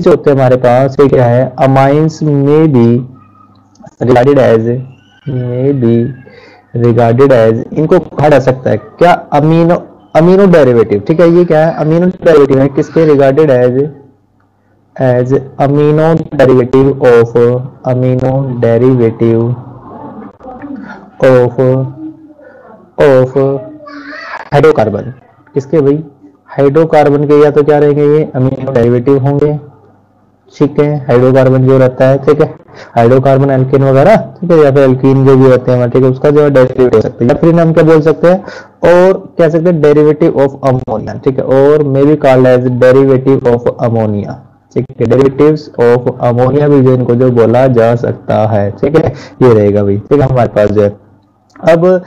जो होते हैं हमारे पास, ये क्या है? अमाइंस में भी regarded as may be regarded as इनको कहा जा सकता है। क्या अमीनो अमीनो डेरिवेटिव ठीक है, ये क्या है? अमीनो डेरिवेटिव है, किसके regarded as as amino derivative of amino derivative of of hydrocarbon किसके भाई? हाइड्रोकार्बन के या तो क्या रहेंगे ये? अमीनो डेरिवेटिव होंगे। ठीक है हाइड्रोकार्बन जो रहता है, ठीक है? हाइड्रोकार्बन एल्किन वगैरह, ठीक है, या फिर एल्कीन जो भी होते हैं, ठीक है, उसका जो है डेरिवेटिव हो सकता है। या फिर हम क्या बोल सकते हैं? और कह सकते हैं डेरिवेटिव ऑफ़ अमोनिया ठीक है? और may be called as derivative of ammonia ठीक है? डेरिवेटिव्स ऑफ़ अमोनिया भी जो इनको जो बोला जा सकता है, ठीक है? ये रहेगा भाई, ठीक है, हमारे पास जो है। अब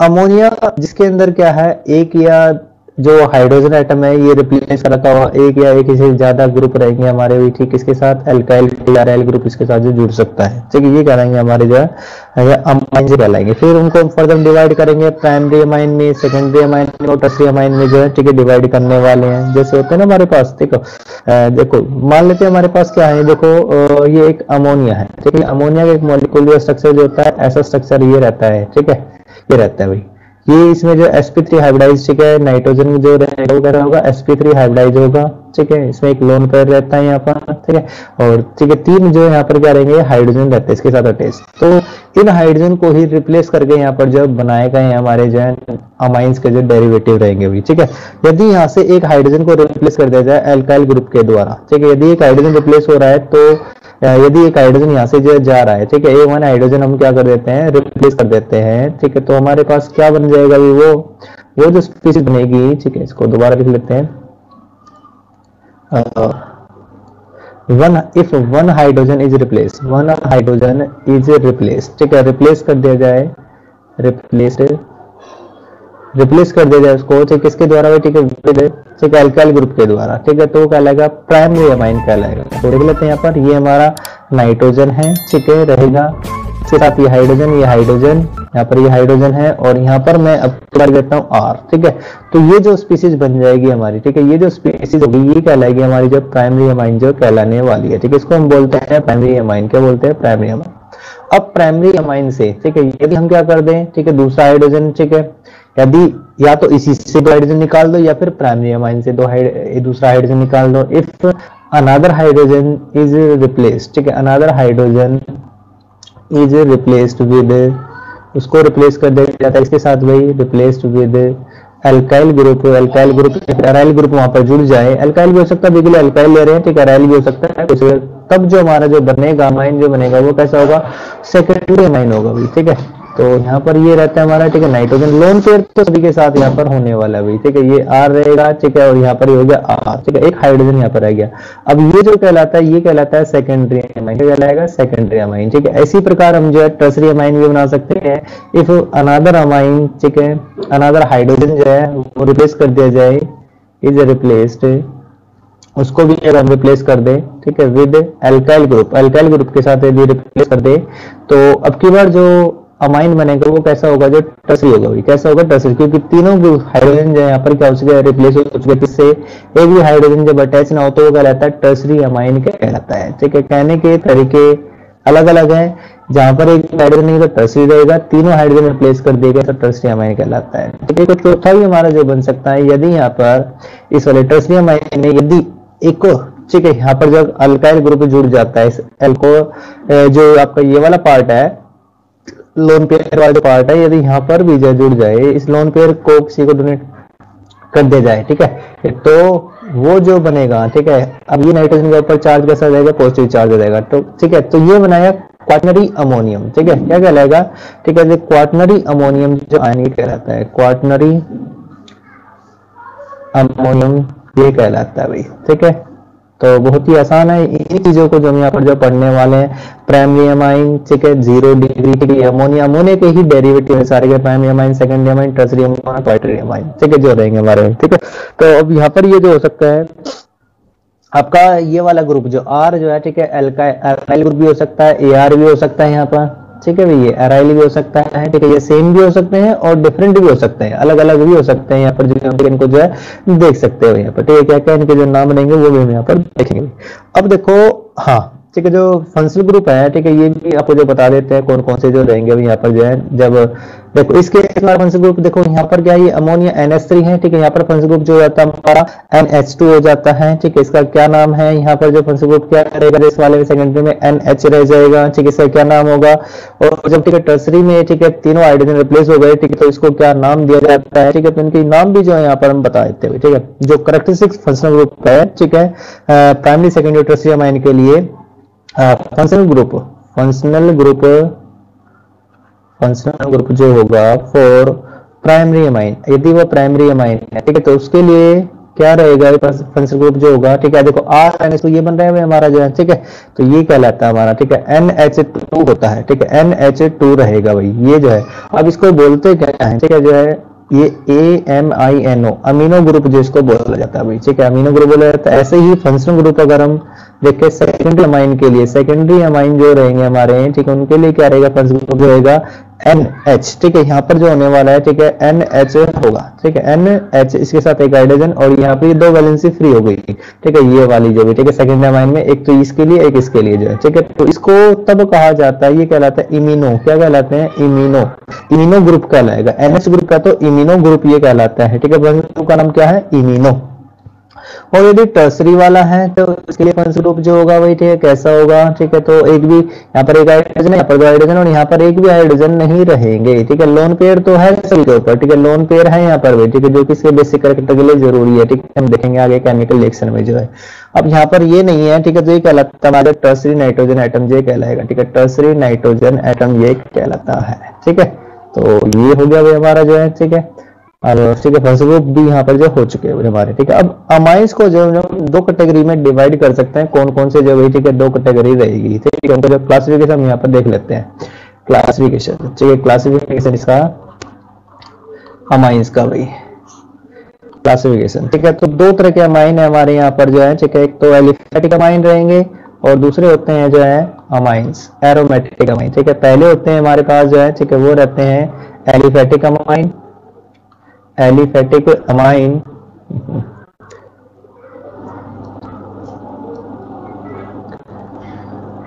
अमोनिया जिसके अंदर क्या है? एक या जो हाइड्रोजन आइटम है, ये रिप्लेस रखा हुआ एक या एक से ज़्यादा ग्रुप रहेंगे हमारे भी ठीक इसके साथ? एल्काइल टीआरएल ग्रुप इसके साथ जो जुड़ सकता है। ठीक है, ये कहलाएँगे हमारे जो है कहलाएँगे फिर उनको फर्दर डिवाइड करेंगे प्राइमरी अमाइन में सेकेंडरी अमाइन में और टर्सरी अमाइन में जो है, ठीक है डिवाइड करने वाले हैं। जैसे होते हैं ना हमारे पास, देखो देखो, मान लेते हैं हमारे पास क्या है, देखो ये एक अमोनिया है। ठीक है अमोनिया का एक मोलिकुलर स्ट्रक्चर जो होता है, ऐसा स्ट्रक्चर ये रहता है। ठीक है, ये रहता है भाई। ये इसमें जो sp3 हाइब्रिडाइज ठीक है नाइट्रोजन में जो रहेगा होगा sp3 हाइब्रिडाइज होगा, ठीक है, इसमें एक लोन पेयर रहता है यहाँ पर, ठीक है, और, ठीक है, तीन जो यहाँ पर क्या रहेंगे हाइड्रोजन रहते हैं, इसके साथ अटैच तो इन हाइड्रोजन को ही रिप्लेस करके यहाँ पर जो बनाए गए हमारे जो है के जो डेरिवेटिव रहेंगे भी, ठीक है? यदि यहाँ से एक हाइड्रोजन को रिप्लेस कर दिया जाए एल्काइल ग्रुप के द्वारा, ठीक है? यदि एक हाइड्रोजन रिप्लेस हो रहा है तो यदि एक हाइड्रोजन यहाँ से जो जा रहा है, ठीक है? ए वन हाइड्रोजन हम क्या कर देते हैं? रिप्लेस कर देते हैं, ठीक है? तो हमारे पास क्या बन जाएगा वो? वो जो स्पीसीज बनेगी, ठीक है? इसको दोबारा लिख लेते हैं। One if one hydrogen is replace one hydrogen is replace ठीक है? रिप्लेस कर दिया जाए रिप्लेस रिप्लेस कर दिया जाए उसको ठीक किसके द्वारा ठीक है ठीक है अल्काइल ग्रुप के द्वारा, ठीक है? तो वो कहलाएगा प्राइमरी अमाइन कहलाएगा। तो देख लेते हैं यहाँ पर, ये हमारा नाइट्रोजन है, ठीक है? रहेगा इसके साथ ये हाइड्रोजन ये हाइड्रोजन यहाँ पर ये हाइड्रोजन है और यहाँ पर मैं अब कर देता हूँ आर ठीक है? तो ये जो स्पीसीज बन जाएगी हमारी, ठीक है? ये जो स्पीसीज होगी, ये कहलाएगी हमारी जो प्राइमरी अमाइन जो कहलाने वाली है, ठीक है? इसको हम बोलते हैं प्राइमरी अमाइन क्या बोलते हैं? प्राइमरी अमाइन अब प्राइमरी अमाइन से, ठीक है? यदि हम क्या कर दें, ठीक है? दूसरा हाइड्रोजन ठीक है? यदि, या तो इसी से दो हाइड्रोजन निकाल दो या फिर प्राइमरी अमाइन से दो दूसरा हाइड्रोजन निकाल दो। If another hydrogen is replace ठीक है? Another hydrogen is replaced with उसको रिप्लेस कर दिया जाता है। इसके साथ वही replaced with alkyl group alkyl group aryl group वहाँ पर जुड़ जाए। अल्काइल भी हो सकता है बिल्कुल अल्काइल ले रहे हैं, ठीक अराइल भी हो सकता है। कुछ तब जो हमारा जो बनेगा माइन जो बनेगा, वो कैसा होगा? सेकेंडरी माइन होगा ठीक है? तो यहाँ पर ये रहता है हमारा, ठीक है नाइट्रोजन लोन पेयर तो सभी के साथ यहाँ पर होने वाला है भाई, ठीक है, ये आर रहेगा, ठीक है, और यहाँ पर ये हो गया आर ठीक है, एक हाइड्रोजन यहाँ पर रह गया। अब ये जो कहलाता है, ये कहलाता है सेकेंडरी अमाइन क्या कहलाएगा? सेकेंडरी अमाइन ठीक है, इसी प्रकार हम जो है टर्सरी अमाइन भी बना सकते हैं। इफ़ अनादर अमाइन ठीक है अनादर हाइड्रोजन जो है, वो रिप्लेस कर दिया जाए इज़ रिप्लेस्ड उसको भी अगर हम रिप्लेस कर दें, ठीक है with alkyl group alkyl group के साथ यदि रिप्लेस कर दे तो अब की बार जो अमाइन बनेगा, वो कैसा होगा जो टर्सरी होगा भी कैसा होगा टर्सरी क्योंकि तीनों हाइड्रोजन जो यहाँ पर क्या हो चुके रिप्लेस हो चुके किससे एक भी हाइड्रोजन जब अटैच ना हो तो वो कहलाता है टर्सरी अमाइन कहलाता है? ठीक है, कहने के तरीके अलग अलग हैं। जहाँ पर एक हाइड्रोजन नहीं तो टर्सरी रहेगा, तीनों हाइड्रोजन रिप्लेस कर देगा तो टर्सरी अमाइन कहलाता है। ठीक है चौथा भी हमारा जो बन सकता है, यदि यहाँ पर इस वाले टर्सरी अमाइन में यदि एक ठीक है, यहाँ पर जब अल्काइल ग्रुप जुड़ जाता है, इस एल्को जो आपका ये वाला पार्ट है लोन पेयर वाला जो पार्ट है यदि यहाँ पर भी जुड़ जाए, इस लोन पेयर को किसी को डोनेट कर दिया जाए, ठीक है? तो वो जो बनेगा, ठीक है, अब ये नाइट्रोजन के ऊपर चार्ज कैसा जाएगा? पॉजिटिव चार्ज हो जाएगा तो ठीक है तो ये बनाया क्वाटनरी अमोनियम ठीक है? क्या कहलाएगा? ठीक है क्वाटनरी अमोनियम जो आयन कहलाता है क्वाटनरी अमोनियम ये कहलाता है भाई, ठीक है? तो बहुत ही आसान है। इन चीज़ों को जो हम यहाँ पर जो पढ़ने वाले हैं प्राइमरी अमाइन ठीक है ज़ीरो डिग्री ठीक है अमोनिया अमोनिया के ही डेरिवेटिव है सारे के primary amine secondary amine tertiary amine quaternary amine ठीक है जो रहेंगे हमारे ठीक है? तो अब यहाँ पर ये जो हो सकता है, आपका ये वाला ग्रुप जो आर जो है, ठीक है एल्काइल ग्रुप भी हो सकता है ए आर भी हो सकता है यहाँ पर। ठीक है भैया एराइल भी हो सकता है, ठीक है, ये सेम भी हो सकते हैं और डिफरेंट भी हो सकते हैं अलग अलग भी हो सकते हैं, यहाँ पर जो इनको जो है देख सकते हो यहाँ पर, ठीक है क्या क्या इनके जो नाम रहेंगे वो भी हम यहाँ पर देखेंगे। अब देखो हाँ ठीक है जो फंक्शनल ग्रुप है ठीक है ये भी आपको जो बता देते हैं कौन कौन से जो रहेंगे अभी यहाँ पर जो है जब देखो इसके फंक्शनल ग्रुप देखो यहाँ पर क्या ये अमोनिया एन एस थ्री है ठीक है यहाँ पर फंक्शनल ग्रुप जो होता है हमारा एन एच टू हो जाता है ठीक है इसका क्या नाम है यहाँ पर जो फंक्शनल ग्रुप क्या रहेगा इस वाले में सेकेंडरी में NH रह जाएगा ठीक है इसका क्या नाम होगा और जब ठीक है टर्सरी में ठीक है तीनों हाइड्रोजन रिप्लेस हो गए ठीक है तो इसको क्या नाम दिया जाता है ठीक है तो इनके नाम भी जो है यहाँ पर हम बता देते हैं ठीक है जो करेक्टरिस्टिक्स फंक्शनल ग्रुप है ठीक है प्राइमरी सेकेंडरी टर्सरी अमाइन के लिए functional group functional group functional group जो होगा फॉर प्राइमरी अमाइन यदि वो प्राइमरी अमाइन है, ठीक है तो उसके लिए क्या रहेगा? फंक्शनल ग्रुप जो होगा, ठीक है, देखो आर एन ये बन रहा है, हमारा जो है, ठीक है तो ये कहलाता है हमारा, ठीक है एन एच टू होता है, ठीक है एन एच टू रहेगा भाई, ये जो है। अब इसको बोलते क्या है, ठीक है, जो है ये A M I N O amino group जिसको बोला जाता है भाई ठीक है? अमीनो ग्रुप बोला जाता है। ऐसे ही फंक्शनल ग्रुप अगर हम देखें सेकेंडरी अमाइन के लिए सेकेंडरी अमाइन जो रहेंगे हमारे, ठीक है, उनके लिए क्या रहेगा? फंक्शनल ग्रुप रहेगा एन एच ठीक है, यहाँ पर जो होने वाला है, ठीक है एन एच होगा, ठीक है एन एच इसके साथ एक हाइड्रोजन और यहाँ पे दो वैलेंसी फ्री हो गई, ठीक है, ये वाली जो भी, ठीक है सेकेंड अमाइन में, एक तो इसके लिए, एक इसके लिए जो है, ठीक है तो इसको तब कहा जाता है, ये कहलाता है इमिनो क्या कहलाते हैं? इमिनो इमिनो ग्रुप कहलाएगा एनएच ग्रुप का तो इमिनो ग्रुप ये कहलाता है, ठीक है का नाम क्या है? इमिनो और यदि टर्सरी वाला है तो इसके लिए ग्रुप जो होगा, वही ठीक है, कैसा होगा, ठीक है तो एक भी यहाँ पर एक हाइड्रोजन यहाँ पर दो हाइड्रोजन और यहाँ पर एक भी हाइड्रोजन नहीं रहेंगे, ठीक है? लोन पेयर तो है सभी के ऊपर, ठीक है? लोन पेयर है यहाँ पर भी, ठीक है? जो किसके बेसिक करेक्टर के लिए ज़रूरी है, ठीक है? हम देखेंगे आगे केमिकल रिएक्शन में जो है। अब यहाँ पर ये नहीं है, ठीक है? तो ये कहलाता हमारे टर्सरी नाइट्रोजन आइटम ये कहलाएगा, ठीक है? टर्सरी नाइट्रोजन आइटम ये कहलाता है, ठीक है? तो ये हो गया भाई हमारा जो है, ठीक है? ठीक है फ़र्स्ट ग्रुप भी यहाँ पर जो हो चुके हैं हमारे, ठीक है? अब अमाइंस को जो हम दो कैटेगरी में डिवाइड कर सकते हैं कौन कौन से जो है ठीक है, दो कैटेगरी रहेगी, ठीक है? जो क्लासिफिकेशन हम यहाँ पर देख लेते हैं। क्लासिफिकेशन ठीक है क्लासिफिकेशन इसका अमाइंस का भाई क्लासिफिकेशन ठीक है? तो दो तरह के अमाइन है हमारे यहाँ पर जो है, ठीक है? एक तो एलिफेटिक अमाइन रहेंगे और दूसरे होते हैं जो है अमाइंस एरोमेटिक अमाइन ठीक है? पहले होते हैं हमारे पास जो है, ठीक है, वो रहते हैं एलिफेटिक अमाइन एलिफेटिक अमाइन।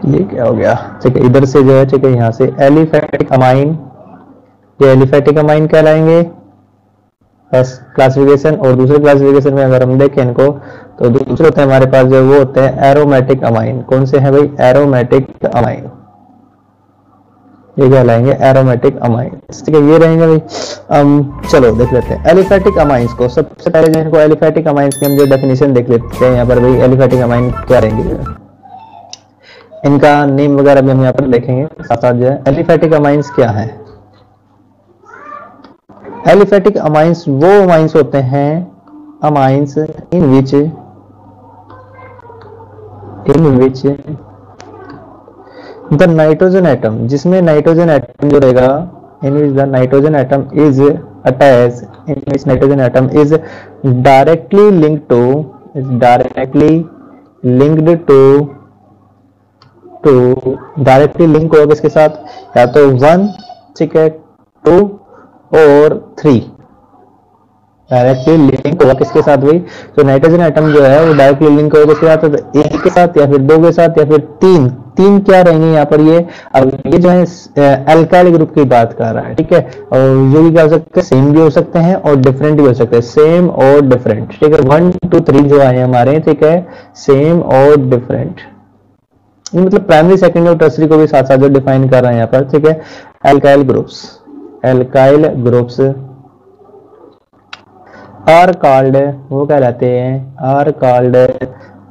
ये क्या हो गया? ठीक है, इधर से जो है, ठीक है, यहाँ से एलिफेटिक अमाइन। ये एलिफेटिक अमाइन कहलाएँगे। बस क्लासिफिकेशन और दूसरे क्लासिफिकेशन में अगर हम देखें इनको तो दूसरे होते हैं हमारे पास जो वो होते हैं एरोमेटिक अमाइन कौन से हैं भाई? एरोमेटिक अमाइन ये कहलाएँगे एरोमेटिक अमाइंस ठीक है ये रहेंगे भाई। um, चलो देख लेते हैं। एलिफेटिक अमाइंस को सबसे पहले जो इनको एलिफेटिक अमाइंस की हम जो डेफिनेशन देख लेते हैं यहाँ पर भाई एलिफेटिक अमाइन क्या रहेंगे? इनका नेम वगैरह भी हम यहाँ पर देखेंगे। साथ साथ जो है एलिफेटिक अमाइंस क्या है? एलिफेटिक अमाइंस वो अमाइंस होते हैं amines in which in which the nitrogen atom जिसमें नाइट्रोजन एटम जो रहेगा in which the nitrogen atom is attach in which nitrogen atom is directly link to is directly linked to to directly link होगा इसके साथ? या तो one ठीक है टू और थ्री डायरेक्टली लिंक होगा किसके साथ भाई तो नाइट्रोजन आइटम जो है, वो डायरेक्टली लिंक होगा किसके साथ तो एक के साथ या फिर दो के साथ या फिर तीन? तीन क्या रहेंगे यहाँ पर ये? अब ये जो है अल्काइल ग्रुप की बात कर रहा है, ठीक है? और ये भी क्या हो सकते हैं? सेम भी हो सकते हैं और डिफरेंट भी हो सकते हैं। सेम और डिफरेंट ठीक है? वन टू थ्री जो आए हमारे, ठीक है? सेम और डिफरेंट मतलब प्राइमरी सेकेंडरी और टर्सरी को भी साथ साथ जो डिफाइन कर रहे हैं यहाँ पर, ठीक है? Alkyl groups alkyl groups are called वो कहलाते हैं आर कॉल्ड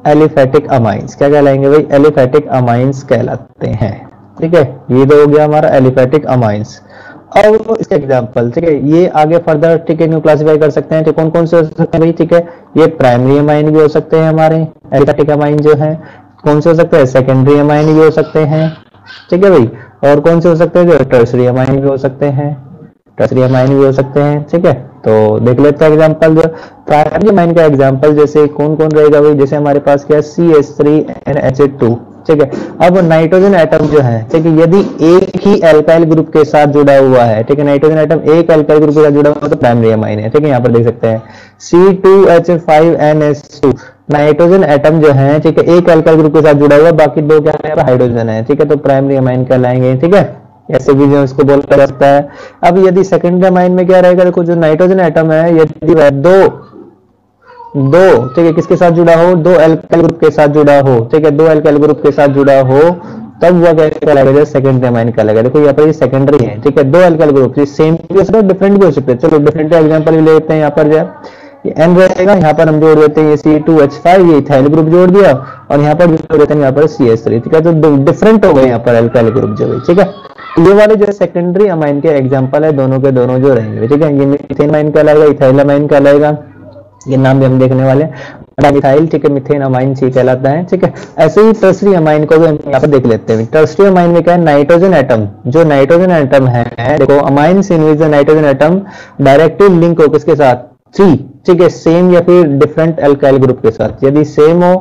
एलिफेटिक अमाइंस क्या कहलाएँगे भाई? एलिफेटिक अमाइंस कहलाते हैं। ठीक है? ये तो हो गया हमारा एलिफेटिक अमाइंस अब इसके एग्जांपल ठीक है? ये आगे फर्दर ठीक है क्लासिफाई कर सकते हैं। ठीक कौन कौन से हो सकते हैं भाई? ठीक है? ये प्राइमरी अमाइन भी हो सकते हैं हमारे। एलिफेटिक अमाइन जो है, कौन से हो सकते हैं? सेकेंडरी अमाइन भी हो सकते हैं। ठीक है भाई? और कौन से हो सकते हैं? जो टर्सरी अमाइन भी हो सकते हैं। टर्सरी अमाइन भी हो सकते हैं, ठीक है? तो देख लेते हैं एग्जांपल जो प्राइमरी अमाइन का एग्जांपल जैसे कौन कौन रहेगा भाई जैसे हमारे पास क्या है C S three N H A two ठीक है? अब नाइट्रोजन एटम जो है, ठीक है, यदि एक ही एल्काइल ग्रुप के साथ जुड़ा हुआ है, ठीक है नाइट्रोजन एटम एक एल्काइल ग्रुप के साथ जुड़ा हुआ है तो प्राइमरी अमाइन है, ठीक है, यहाँ पर देख सकते हैं। C2H5NS2 नाइट्रोजन एटम जो है, ठीक है, एक एल्काइल ग्रुप के साथ जुड़ा हुआ, बाकी दो क्या है हाइड्रोजन है, ठीक है तो प्राइमरी अमाइन कहलाएँगे, ठीक है? ऐसे भी जो इसको बोला जा सकता है। अब यदि सेकेंडरी अमाइन में क्या रहेगा, देखो जो नाइट्रोजन एटम है, यदि वह दो दो, ठीक है, किसके साथ जुड़ा हो? दो एल्काइल ग्रुप के साथ जुड़ा हो, ठीक है, दो एल्काइल ग्रुप के साथ जुड़ा हो, तब वह क्या कहलाएगा? सेकेंडरी अमाइन कहलाएगा। देखो, यहाँ पर ये सेकेंडरी है, ठीक है, दो एल्काइल ग्रुप सेम भी हो सकता है डिफरेंट भी हो सकते हैं। चलो डिफरेंट एग्ज़ाम्पल भी लेते हैं यहाँ पर जो ये एन रहेगा, यहाँ पर हम जोड़ देते हैं ये सी टू एच फाइव ये इथाइल ग्रुप जोड़ दिया और यहाँ पर जोड़ देते हैं यहाँ पर सी एस थ्री ठीक है? तो डिफरेंट हो गए यहाँ पर एल्काइल ग्रुप जो है ठीक है? ये वाले जो सेकेंडरी अमाइन के एग्जांपल है, दोनों के दोनों जो रहेंगे, ठीक है? ये मिथेन अमाइन कहलाएगा इथाइल अमाइन कहलाएगा। ये नाम भी हम देखने वाले हैं। मिथाइल ठीक है? मिथेन अमाइन सी कहलाता है, ठीक है? ऐसे ही टर्सरी अमाइन को भी हम यहाँ पर देख लेते हैं। टर्सरी अमाइन में क्या है? नाइट्रोजन एटम जो नाइट्रोजन एटम है, देखो amine in which nitrogen atom directly link हो किसके साथ थ्री ठीक है सेम या फिर डिफरेंट एल्काइल ग्रुप के साथ। यदि सेम हो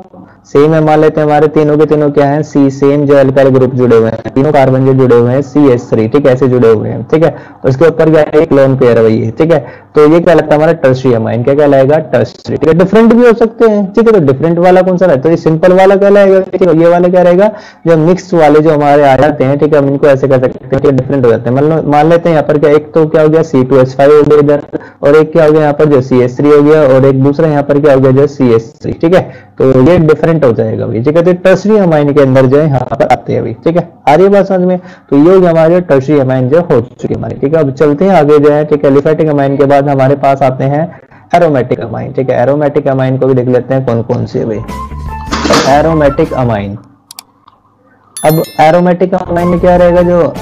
सेम है, मान लेते हैं हमारे तीनों के तीनों क्या है? सी सेम जो एल्काइल ग्रुप जुड़े हुए हैं। तीनों कार्बन जो जुड़े हुए हैं सी एस थ्री ठीक है? ऐसे जुड़े हुए हैं, ठीक है? उसके ऊपर क्या है? क्लोन पेयर है ठीक है? तो ये क्या लगता है हमारा? टर्सरी अमाइन क्या कहलाएगा टर्सरी ठीक है डिफरेंट भी हो सकते हैं। ठीक है तो डिफरेंट वाला कौन सा रहता है? तो सिंपल वाला कहलाएगा ठीक है, ये वाला क्या रहेगा? जो मिक्स वाले जो हमारे आ जाते हैं, ठीक है, हम इनको ऐसे कर सकते हैं डिफरेंट हो जाते हैं। मान लेते हैं यहाँ पर क्या, एक तो क्या हो गया? सी टू एस फाइव हो गया इधर, और एक क्या हो गया यहाँ पर? जो सी एस थ्री हो गया, और एक दूसरा यहाँ पर क्या हो गया? जो सी एस थ्री ठीक है? तो ये डिफरेंट हो जाएगा भाई। ठीक है तो टर्सरी अमाइन के अंदर जो है, यहाँ पर आते हैं भाई। ठीक है, आ रही बात समझ में? तो ये हमारे टर्सरी अमाइन जो हो चुकी है हमारी। ठीक है, अब चलते हैं आगे जो है। ठीक है एलिफेटिक अमाइन के बाद हमारे पास आते हैं एरोमेटिक अमाइन ठीक है एरोमेटिक अमाइन को भी देख लेते हैं कौन कौन से भाई। एरोमेटिक अमाइन अब एरोमेटिक अमाइन में क्या रहेगा जो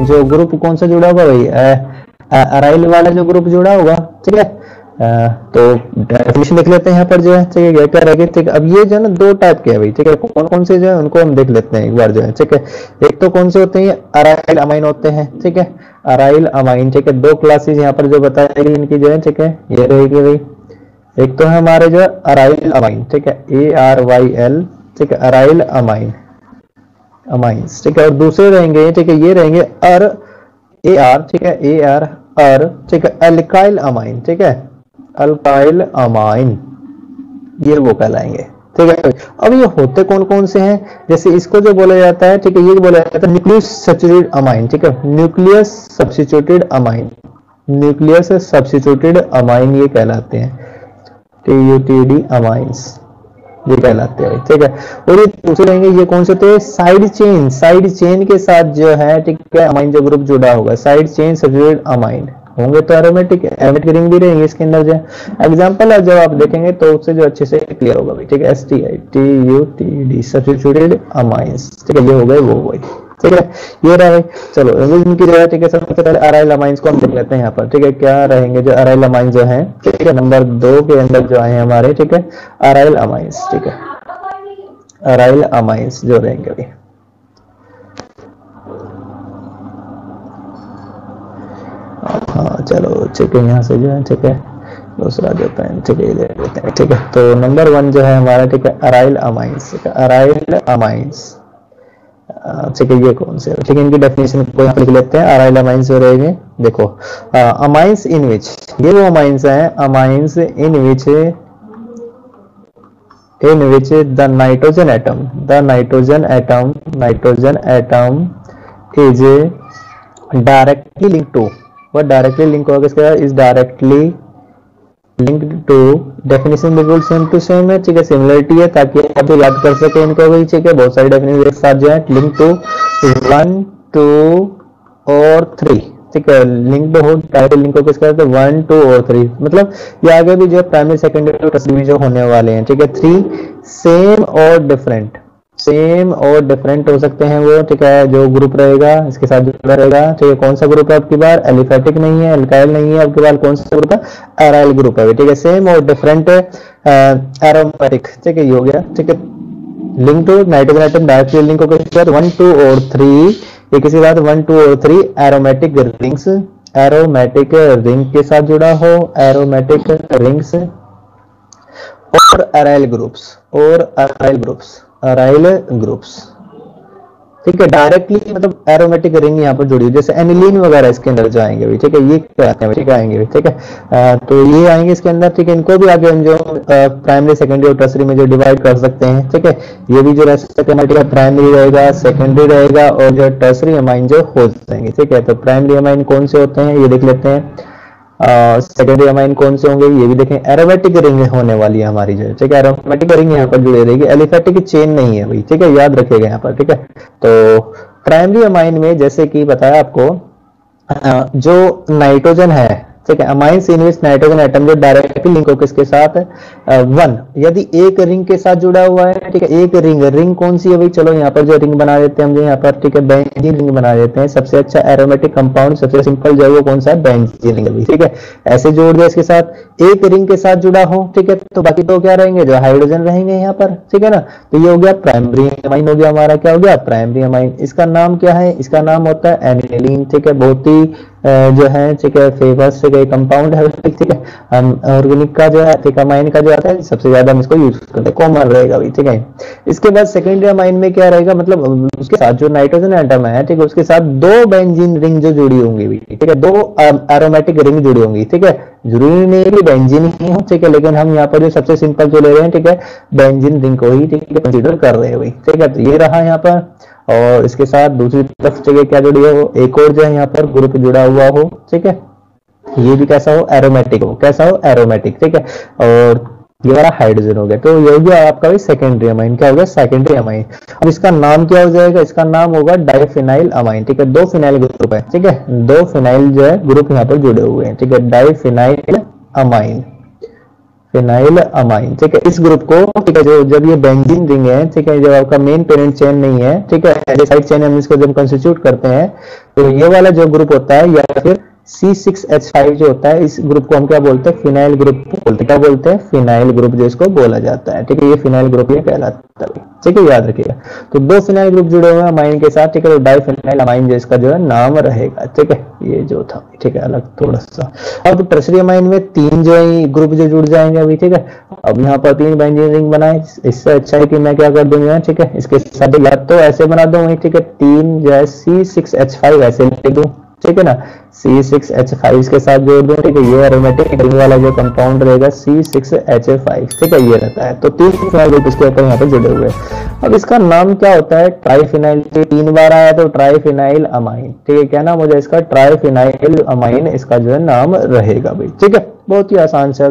जो ग्रुप कौन सा जुड़ा होगा भाई? अराइल वाला जो ग्रुप जुड़ा होगा। ठीक है तो डेफिनेशन देख लेते हैं यहाँ पर जो है ठीक है क्या रहेगी ठीक है अब ये जो है ना दो टाइप के है भाई ठीक है कौन कौन से जो है उनको हम देख लेते हैं एक बार जो है ठीक है एक तो कौन से होते हैं अराइल अमाइन होते हैं ठीक है अराइल अमाइन ठीक है दो क्लासेस यहाँ पर जो बताएगी इनकी जो है ठीक है ये रहेगी भाई एक तो है हमारे जो अराइल अमाइन ठीक है ए आर वाई एल ठीक है अराइल अमाइन अमाइंस ठीक है और दूसरे रहेंगे ठीक है ये रहेंगे अर ए आर ठीक है ए आर अर ठीक है अल्काइल अमाइन ठीक है अल्काइल अमाइन। ये वो कहलाएँगे। ठीक है? अब ये होते कौन कौन से हैं? जैसे इसको जो बोला जाता है, ठीक है, ये बोला जाता है, न्यूक्लियस सब्सिट्यूटेड अमाइन, ठीक है? Nucleus substituted amine. Nucleus substituted amine ये कहलाते हैं। T U T D amines ये कहलाते हैं, ठीक है? और ये दूसरे रहेंगे, ये कौन से थे? Side chain. साइड चेन के साथ जो है, ठीक है, अमाइन जो ग्रुप जुड़ा होगा, साइड चेन सब्सिट्यूटेड अमाइन। होंगे तो एरोमेटिक एरोमेटिक रिंग भी रहेंगे इसके अंदर जो एग्ज़ाम्पल है, जब आप देखेंगे तो उससे जो अच्छे से क्लियर होगा ठीक है? S T I T U T D substituted amines ठीक है? ये हो गए वो वही ठीक है? ये रहा भाई चलो इनकी जगह, ठीक है? सबसे पहले अराइल अमाइंस को हम देख लेते हैं यहाँ पर, ठीक है? क्या रहेंगे जो अराइल अमाइंस जो है, ठीक है? नंबर दो के अंदर जो आए हमारे, ठीक है? अराइल अमाइंस ठीक है? अराइल अमाइंस जो रहेंगे, भाई। हाँ चलो, ठीक है, यहाँ से जो है, ठीक है, दूसरा जो पेन, ठीक है ले लेते हैं, ठीक है। तो नंबर वन जो है हमारा, ठीक है अराइल अमाइंस ठीक है अराइल अमाइंस ठीक है, ये कौन से ठीक है, इनकी डेफिनेशन को यहाँ लिख लेते हैं अराइल अमाइंस जो रहेंगे देखो। अमाइंस इन विच ये वो अमाइंस हैं amines in which in which the nitrogen atom, the nitrogen atom nitrogen atom is directly linked to वह डायरेक्टली लिंक होगा साथ is directly link to definition बिल्कुल सेम टू सेम है, ठीक है? सिमिलरिटी है, ताकि आप याद कर सके इनको भी, ठीक है? बहुत सारी डेफिनेशन एक साथ जो है लिंक टू वन टू और थ्री ठीक है? लिंक हो डायरेक्ट लिंक हो किसके साथ वन टू और थ्री मतलब ये आगे भी जो है प्राइमरी सेकेंडरी जो होने वाले हैं, ठीक है? थ्री सेम और डिफरेंट सेम और डिफरेंट हो सकते हैं वो, ठीक है? जो ग्रुप रहेगा, इसके साथ जुड़ा रहेगा। ठीक है, कौन सा ग्रुप है आपकी बार? एलिफेटिक नहीं है एल्काइल नहीं है आपके बार। कौन सा ग्रुप है? एराइल ग्रुप है। ठीक है सेम और डिफरेंट एरोमेटिक ठीक है, ये हो गया। ठीक है link to nitrogen item directly link होकर वन टू और थ्री ये किसी बात? वन टू और three aromatic rings aromatic ring के साथ जुड़ा हो। एरोमेटिक रिंग्स और अराइल ग्रुप्स और अराइल ग्रुप्स अराइल ग्रुप्स ठीक है डायरेक्टली मतलब एरोमेटिक रिंग यहाँ पर जुड़ी हुई जैसे एनिलीन वगैरह इसके अंदर जो आएँगे भी, ठीक है, ये क्या आते हैं ठीक आएँगे भी, ठीक है। तो ये आएँगे इसके अंदर, ठीक है, इनको भी आगे हम जो प्राइमरी सेकेंडरी और टर्सरी में जो डिवाइड कर सकते हैं, ठीक है, ये भी जो रह सकते हैं प्राइमरी रहेगा सेकेंडरी रहेगा और जो टर्सरी अमाइन जो हो जाएँगे, ठीक है तो प्राइमरी अमाइन कौन से होते हैं, ये देख लेते हैं। सेकेंडरी अमाइन कौन से होंगे, ये भी देखें। एरोमेटिक रिंग होने वाली है हमारी जो, ठीक है? एरोमेटिक रिंग यहाँ पर जुड़ी रहेगी। एलिफेटिक चेन नहीं है भाई ठीक है? याद रखिएगा यहाँ पर, ठीक है? तो प्राइमरी अमाइन में जैसे कि बताया आपको जो नाइट्रोजन है ठीक है अमाइन सीनियस नाइट्रोजन एटम जो डायरेक्टली लिंक हो किसके साथ है वन यदि एक रिंग के साथ जुड़ा हुआ है, ठीक है, एक रिंग रिंग कौन सी है भाई? चलो यहाँ पर जो रिंग बना देते हैं हम जो यहाँ पर, ठीक है बेंजीन रिंग बना देते हैं। सबसे अच्छा एरोमेटिक कंपाउंड सबसे सिंपल जो है वो कौन सा है? बेंजीन रिंग ठीक है? ऐसे जोड़ दिया इसके साथ। एक रिंग के साथ जुड़ा हो, ठीक है तो बाकी तो क्या रहेंगे? जो हाइड्रोजन रहेंगे यहाँ पर, ठीक है ना? तो ये हो गया प्राइमरी अमाइन हो गया हमारा क्या हो गया? प्राइमरी अमाइन इसका नाम क्या है? इसका नाम होता है एनिलीन ठीक है? बहुत ही जो है, ठीक है फ़ेमस कंपाउंड है, ठीक है। ऑर्गेनिक का जो है, ठीक है अमाइन का जो आता है, सबसे ज़्यादा हम इसको यूज़ करते हैं। कॉमन रहेगा भाई ठीक है। इसके बाद सेकेंडरी माइन में क्या रहेगा मतलब उसके साथ जो नाइट्रोजन एटम है, ठीक है, उसके साथ दो बेंजीन रिंग जो जुड़ी होंगी भी, ठीक है, दो एरोमेटिक रिंग जुड़ी होंगी, ठीक है। ज़रूरी नहीं कि बेंजीन ही हो, ठीक है, लेकिन हम यहाँ पर जो सबसे सिंपल जो ले रहे हैं, ठीक है बेंजीन रिंग को ही, ठीक है कंसिडर कर रहे हैं भाई, ठीक है। तो ये रहा यहाँ पर। और इसके साथ दूसरी तरफ़ जगह क्या जुड़ी है एक और जो है यहाँ पर ग्रुप जुड़ा हुआ हो, ठीक है? ये भी कैसा हो? एरोमेटिक हो। कैसा हो? एरोमेटिक ठीक है? और ये वाला हाइड्रोजन हो गया। तो ये हो गया आपका भी सेकेंडरी अमाइन क्या हो गया? सेकेंडरी अमाइन अब इसका नाम क्या हो जाएगा? इसका नाम होगा डाइफिनाइल अमाइन ठीक है? दो फिनाइल ग्रुप है, ठीक है? दो फिनाइल जो है ग्रुप यहाँ पर जुड़े हुए हैं, ठीक है? डाइफिनाइल अमाइन फिनाइल अमाइन ठीक है? इस ग्रुप को, ठीक है, जो जब ये बेंजीन रिंग है, ठीक है, जब आपका मेन पेरेंट चेन नहीं है, ठीक है साइड चेन हम इसको जब कंस्टिट्यूट करते हैं तो ये वाला जो ग्रुप होता है, या फिर C6H5 जो होता है, इस ग्रुप को हम क्या बोलते हैं? फिनाइल ग्रुप बोलते क्या बोलते हैं? फिनाइल ग्रुप जो इसको बोला जाता है। ठीक है, ये फिनाइल ग्रुप ये कहलाता है। ठीक है, याद रखिएगा। तो दो फिनाइल ग्रुप जुड़े हुए हैं अमाइन के साथ। ठीक है तो डाइफिनाइल अमाइन जो इसका जो है, नाम रहेगा। ठीक है, ये जो था। ठीक है, अलग थोड़ा सा। अब टर्सरी अमाइन में तीन जो है ग्रुप जो जुड़ जाएँगे अभी। ठीक है, अब यहाँ पर तीन बेंजीन बनाए। इससे अच्छा है कि मैं क्या कर दूँगा? ठीक है, इसके साथ या तो ऐसे बना दूँगा। ठीक है, तीन जो है सी सिक्स एच फाइव ऐसे लिख दूँ। ठीक है ना? C6H5 के साथ जोड़ दो, ठीक है? ये एरोमेटिक रिंग वाला जो कंपाउंड रहेगा C6H5 ठीक है? ये रहता है। तो तीन फिनाइल ग्रुप इसके ऊपर यहाँ पे जुड़े हुए हैं। अब इसका नाम क्या होता है? ट्राइफिनाइल तीन बार आया तो ट्राइफिनाइल अमाइन ठीक है? क्या नाम हो जाए इसका? ट्राइफिनाइल अमाइन इसका जो है नाम रहेगा भाई, ठीक है? बहुत ही आसान से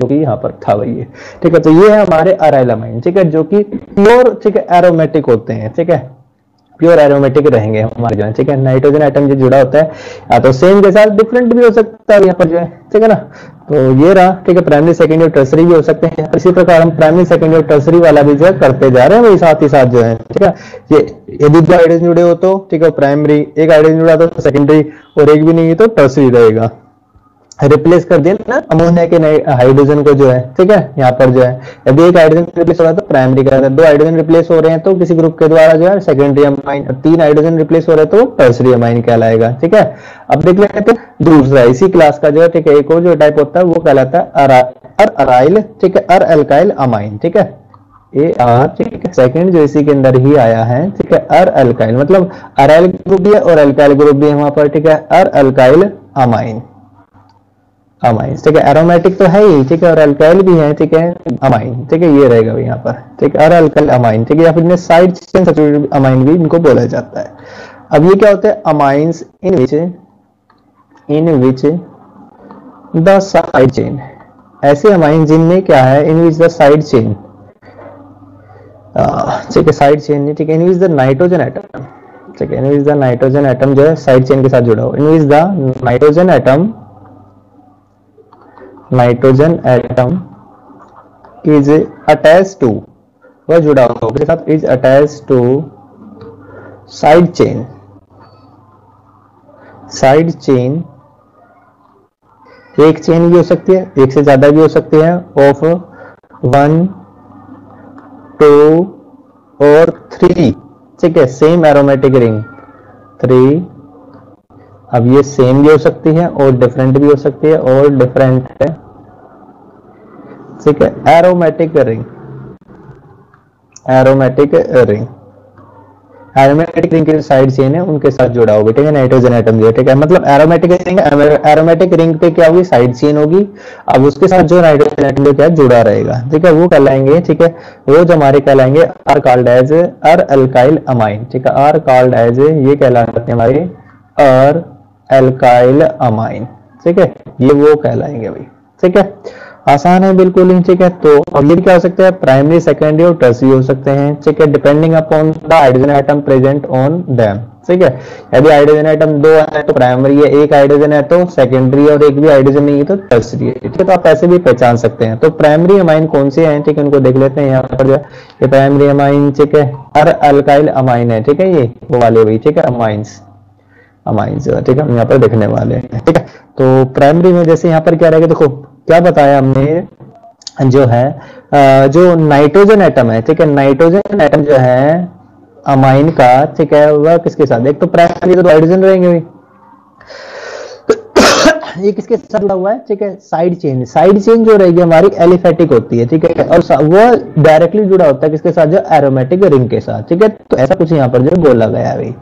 जो कि यहाँ पर था वही है ठीक है? तो ये है हमारे अराइल अमाइन ठीक है? जो कि प्योर ठीक है एरोमेटिक होते हैं, ठीक है? प्योर एरोमेटिक रहेंगे हमारे जो है, ठीक है? नाइट्रोजन आइटम जो जुड़ा होता है या तो सेम के साथ डिफरेंट भी हो सकता है यहाँ पर जो है, ठीक है ना? तो ये रहा, ठीक है प्राइमरी सेकेंडरी टर्सरी भी हो सकते हैं। इसी प्रकार हम प्राइमरी सेकेंडरी टर्सरी वाला भी जो है करते जा रहे हैं, वही साथ ही साथ जो है, ठीक है? ये यदि दो हाइड्रोजन जुड़े हो तो ठीक है प्राइमरी एक हाइड्रोजन जुड़ा तो सेकेंडरी और एक भी नहीं है तो टर्सरी रहेगा। रिप्लेस कर दिया ना अमोनिया के हाइड्रोजन को जो है, ठीक है, यहाँ पर जो है। यदि एक हाइड्रोजन रिप्लेस हो रहा है तो प्राइमरी का दो हाइड्रोजन रिप्लेस हो रहे हैं तो किसी ग्रुप के द्वारा जो है सेकेंडरी अमाइन तीन हाइड्रोजन रिप्लेस हो रहे हैं तो टर्सरी अमाइन कहलाएगा, ठीक है? अब देख लेते हैं दूसरा इसी क्लास का जो है, ठीक है, एक और जो टाइप होता है, वो कहलाता है अर अराइल, ठीक है, अर एल्काइल अमाइन ठीक है? ए, आर, ठीक है सेकंड जो इसी के अंदर ही आया है, ठीक है, अर अल्काइल मतलब अराइल ग्रुप भी है और अल्काइल ग्रुप भी है वहाँ पर, ठीक है, अर अल्काइल अमाइन अमाइन ठीक है? एरोमेटिक तो है ही, ठीक है? और अल्काइल भी है, ठीक है? अमाइन ठीक है? ये रहेगा यहाँ पर, ठीक है? और अल्काइल अमाइन ठीक है? या फिर साइड चेन अमाइन भी इनको बोला जाता है। अब ये क्या होता है? Amines in which in which the side chain ऐसे अमाइन जिनमें क्या है? In which the side chain ठीक है? साइड चेन ठीक है? In which the nitrogen atom ठीक है? In which the nitrogen atom जो है साइड चेन के साथ जुड़ा हो। In which the nitrogen atom nitrogen atom is attach to, वह जुड़ा के साथ is attach to side chain. Side chain, एक चेन भी हो सकती है, एक से ज़्यादा भी हो सकती है ऑफ़ वन टू और थ्री ठीक है सेम एरोमेटिक रिंग थ्री अब ये सेम भी हो सकती है और डिफरेंट भी हो सकती है और डिफरेंट है। ठीक है aromatic ring aromatic ring aromatic ring के साइड चेन है, उनके साथ जुड़ा होगा ठीक है नाइट्रोजन एटम जो ठीक है मतलब एरोमेटिक रिंग एरोमेटिक रिंग पे क्या होगी साइड चेन होगी, अब उसके साथ जो नाइट्रोजन एटम क्या जुड़ा रहेगा, ठीक है, वो कहलाएँगे, ठीक है, वो जो हमारे कहलाएँगे are called as aralkyl amine ठीक है आर कॉल्ड एज ये कहलाते हैं हमारे अर एल्काइल अमाइन ठीक है, ये वो कहलाएँगे भाई, ठीक है आसान है, बिल्कुल ही ठीक है? तो और ये क्या हो सकता है? प्राइमरी सेकेंडरी और टर्सरी हो सकते हैं, ठीक है? Depending upon the hydrogen atom present on them ठीक है? यदि हाइड्रोजन आइटम दो है तो प्राइमरी है, एक हाइड्रोजन है तो सेकेंडरी और एक भी हाइड्रोजन नहीं है तो टर्सरी है, ठीक है? तो आप ऐसे भी पहचान सकते हैं। तो प्राइमरी अमाइन कौन से हैं? ठीक है, उनको देख लेते हैं यहाँ पर जो ये प्राइमरी अमाइन ठीक है हर अल्काइल अमाइन है, ठीक है? ये, वो वाले भी, ठीक है? अमाइंस अमाइंस ठीक है? हम यहाँ पर देखने वाले हैं, ठीक है? तो प्राइमरी में जैसे यहाँ पर क्या रहेगा देखो, क्या बताया हमने, जो है जो नाइट्रोजन एटम है, ठीक है नाइट्रोजन एटम जो है अमाइन का, ठीक है, वह किसके साथ? एक तो प्राइमरी तो हाइड्रोजन रहेंगे ये किसके साथ जुड़ा हुआ है? ठीक है साइड चेन साइड चेन जो रहेगी हमारी एलिफेटिक होती है, ठीक है, और वो डायरेक्टली जुड़ा होता है किसके साथ? जो एरोमेटिक रिंग के साथ, ठीक है तो ऐसा कुछ यहाँ पर जो बोला गया भाई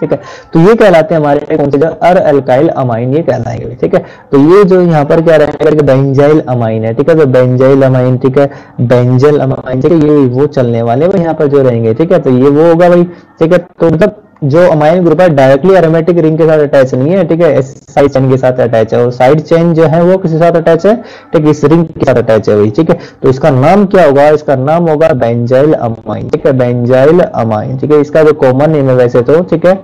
ठीक है? तो ये कहलाते हैं हमारे कौन से जो अर अल्काइल अमाइन ये कहलाएँगे, ठीक है? तो ये जो यहाँ पर क्या रहेगा बेंजाइल अमाइन है, ठीक है? तो बेंजाइल अमाइन ठीक है? बेंजल अमाइन ठीक है? ये वो चलने वाले वो यहाँ पर जो रहेंगे, ठीक है? तो ये वो होगा भाई, ठीक है? तो मतलब जो अमाइन ग्रुप है डायरेक्टली एरोमेटिक रिंग के साथ अटैच नहीं है, ठीक है? साइड चेन के साथ अटैच है। और साइड चेन जो है, वो किसी साथ अटैच है? ठीक है इस रिंग के साथ अटैच है वही ठीक है? तो इसका नाम क्या होगा? इसका नाम होगा बेंजाइल अमाइन ठीक है? बेंजाइल अमाइन ठीक है? इसका जो कॉमन नेम है वैसे तो ठीक है?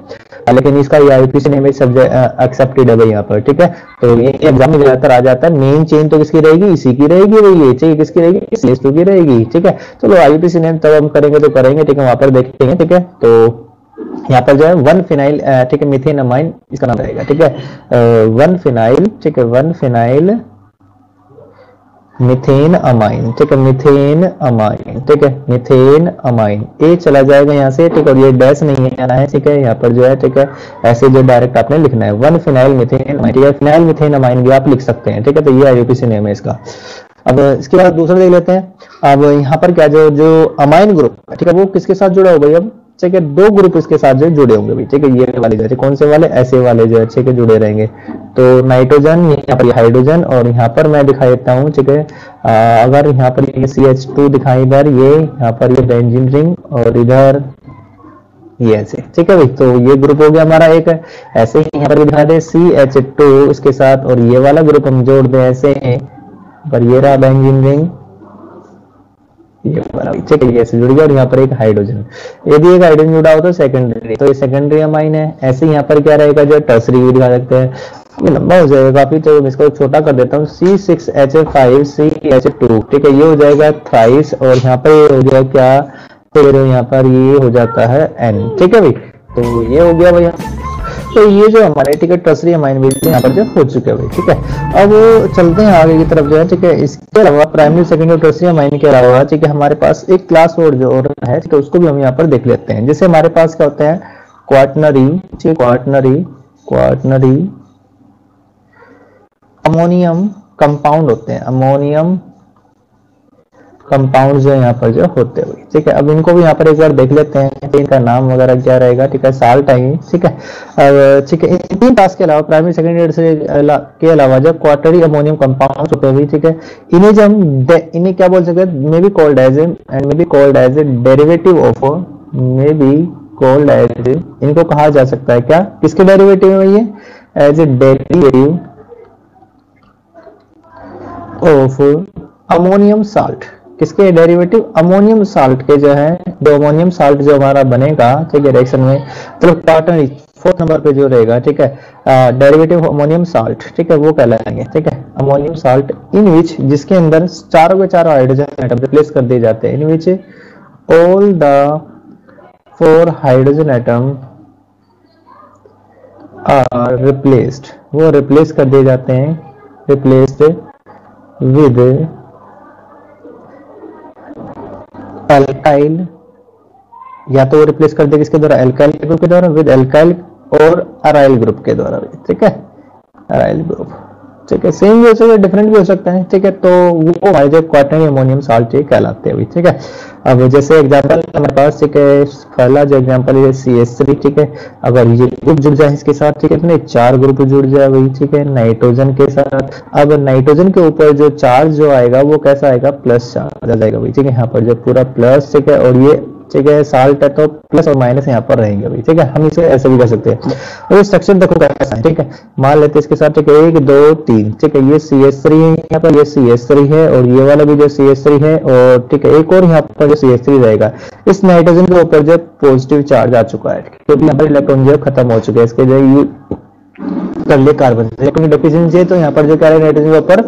लेकिन इसका आईपीसी नेम एक्सेप्टेड है यहाँ पर, ठीक है? तो ये एग्ज़ाम में ज़्यादातर आ जाता है मेन चेन तो किसकी रहेगी? इसी की रहेगी वही ये चाहिए किसकी रहेगी? इस की रहेगी, ठीक है? चलो आईपीसी नेम तब हम करेंगे तो करेंगे, ठीक है? वहाँ पर देखेंगे, ठीक है? तो यहाँ पर जो है वन फिनाइल ठीक है मिथेन अमाइन इसका नाम रहेगा ठीक है वन फिनाइल ठीक है वन फिनाइल मिथेन अमाइन ठीक है मिथेन अमाइन ठीक है मिथेन अमाइन ए चला जाएगा यहाँ से ठीक है और ये डैश नहीं है आना है ठीक है यहाँ पर जो है ठीक है ऐसे जो डायरेक्ट आपने लिखना है वन फिनाइल मिथेन ठीक है फिनाइल मिथेन अमाइन भी आप लिख सकते हैं ठीक है तो ये आईयूपीसी नेम है इसका अब इसके बाद दूसरा देख लेते हैं अब यहाँ पर क्या जो जो अमाइन ग्रुप ठीक है वो किसके साथ जुड़ा होगा अब ठीक है दो ग्रुप इसके साथ जो जुड़े होंगे भी, ठीक है? ये वाले जो कौन से वाले? ऐसे वाले जो अच्छे के जुड़े रहेंगे। तो नाइट्रोजन यहाँ पर हाइड्रोजन और यहाँ पर मैं दिखाई देता हूँ, ठीक है? अगर यहाँ पर ये सी एच टू दिखाई इधर, ये यहाँ पर ये बेंजिन रिंग और इधर ये ऐसे, ठीक है भाई? तो ये ग्रुप हो गया हमारा एक। ऐसे ही यहाँ पर दिखा दे सी एच टू इसके साथ और ये वाला ग्रुप हम जोड़ दे ऐसे। पर ये रहा बेंजिन रिंग ये ठीक है ऐसे जुड़ गया और यहाँ पर एक हाइड्रोजन यदि एक हाइड्रोजन जुड़ा हो तो सेकेंडरी तो ये सेकेंडरी अमाइन है। ऐसे यहाँ पर क्या रहेगा, जो टर्सरी भी दिखा सकते हैं। लंबा हो जाएगा काफ़ी तो इसको छोटा कर देता हूँ। C six H A five C H two ठीक है, ये हो जाएगा थ्राइस और यहाँ पर ये हो जाएगा क्या? फिर यहाँ पर ये हो जाता है एन ठीक है भाई? तो ये हो गया भैया तो ये जो हमारे ठीक है टर्सरी अमाइन बेस यहाँ पर जो हो चुके हैं ठीक है? अब चलते हैं आगे की तरफ़ जो है, ठीक है? इसके अलावा प्राइमरी सेकेंडरी और टर्सरी अमाइन के अलावा, ठीक है, हमारे पास एक क्लास और जो और है, ठीक है, उसको भी हम यहाँ पर देख लेते हैं। जैसे हमारे पास क्या होते हैं? क्वाटनरी ठीक है क्वाटनरी क्वाटनरी अमोनियम कंपाउंड होते हैं अमोनियम कंपाउंड जो यहाँ पर जो होते हुए। ठीक है, अब इनको भी यहाँ पर एक बार देख लेते हैं इनका नाम वगैरह क्या रहेगा। ठीक है साल्ट आएँगे ठीक है। अब, ठीक है, इन तीन टास्क के अलावा प्राइमरी सेकेंडरी से के अलावा जब क्वार्टरी अमोनियम कंपाउंड होते हुए ठीक है, इन्हें जब हम इन्हें क्या बोल सकते हैं? May be called as and may be called as a derivative of may be called as इनको कहा जा सकता है क्या? किसके डेरिवेटिव है ये? As a derivative of ammonium salt किसके डेरिवेटिव अमोनियम साल्ट के जो है जो अमोनियम साल्ट जो हमारा बनेगा, ठीक है रिएक्शन में तो पार्टनर फोर्थ नंबर पे जो रहेगा, ठीक है डेरिवेटिव अमोनियम साल्ट ठीक है, वो कहलाएँगे, ठीक है अमोनियम साल्ट इन विच जिसके अंदर चारों के चारों हाइड्रोजन एटम रिप्लेस कर दिए जाते हैं in which all the four hydrogen atom are replaced वो रिप्लेस कर दिए जाते हैं रिप्लेस्ड विद एल्काइल या तो रिप्लेस कर देगा इसके द्वारा एल्काइल ग्रुप के द्वारा विद एल्काइल और अराइल ग्रुप के द्वारा, ठीक है? अराइल ग्रुप ठीक है सेम भी हो सकता है डिफरेंट भी हो सकता है, ठीक है तो वो जो क्वार्टनरी अमोनियम साल्ट ये कहलाते हैं ठीक है। अब जैसे एग्जांपल हमारे पास, ठीक है पहला जो एग्जांपल है सी एस थ्री ठीक है अगर ये ग्रुप जुड़ जाए इसके साथ, ठीक है इतने चार ग्रुप जुड़ जाए वही, ठीक है नाइट्रोजन के साथ। अब नाइट्रोजन के ऊपर जो चार्ज जो आएगा, वो कैसा आएगा प्लस चार्ज आ जाएगा भाई ठीक है, यहाँ पर जो पूरा प्लस ठीक है, और ये ठीक है, साल्ट है तो प्लस और माइनस यहाँ पर रहेंगे भाई ठीक है? हम इसे ऐसे भी कर सकते हैं। और स्ट्रक्चर देखो कैसा है, ठीक है? मान लेते हैं इसके साथ, ठीक है, एक, दो, तीन, ठीक है? ये सी एस थ्री है यहाँ पर, ये सी एस थ्री है और ये वाला भी जो सी एस थ्री है और, ठीक है, एक और यहाँ पर जो सी एस थ्री रहेगा। इस नाइट्रोजन के ऊपर जो पॉजिटिव चार्ज आ चुका है क्योंकि यहाँ पर इलेक्ट्रॉन जो खत्म हो चुके हैं, इसके जो ये कर लिए कार्बन इलेक्ट्रॉन डेफिशिएंसी है तो यहाँ पर जो क्या है नाइट्रोजन के ऊपर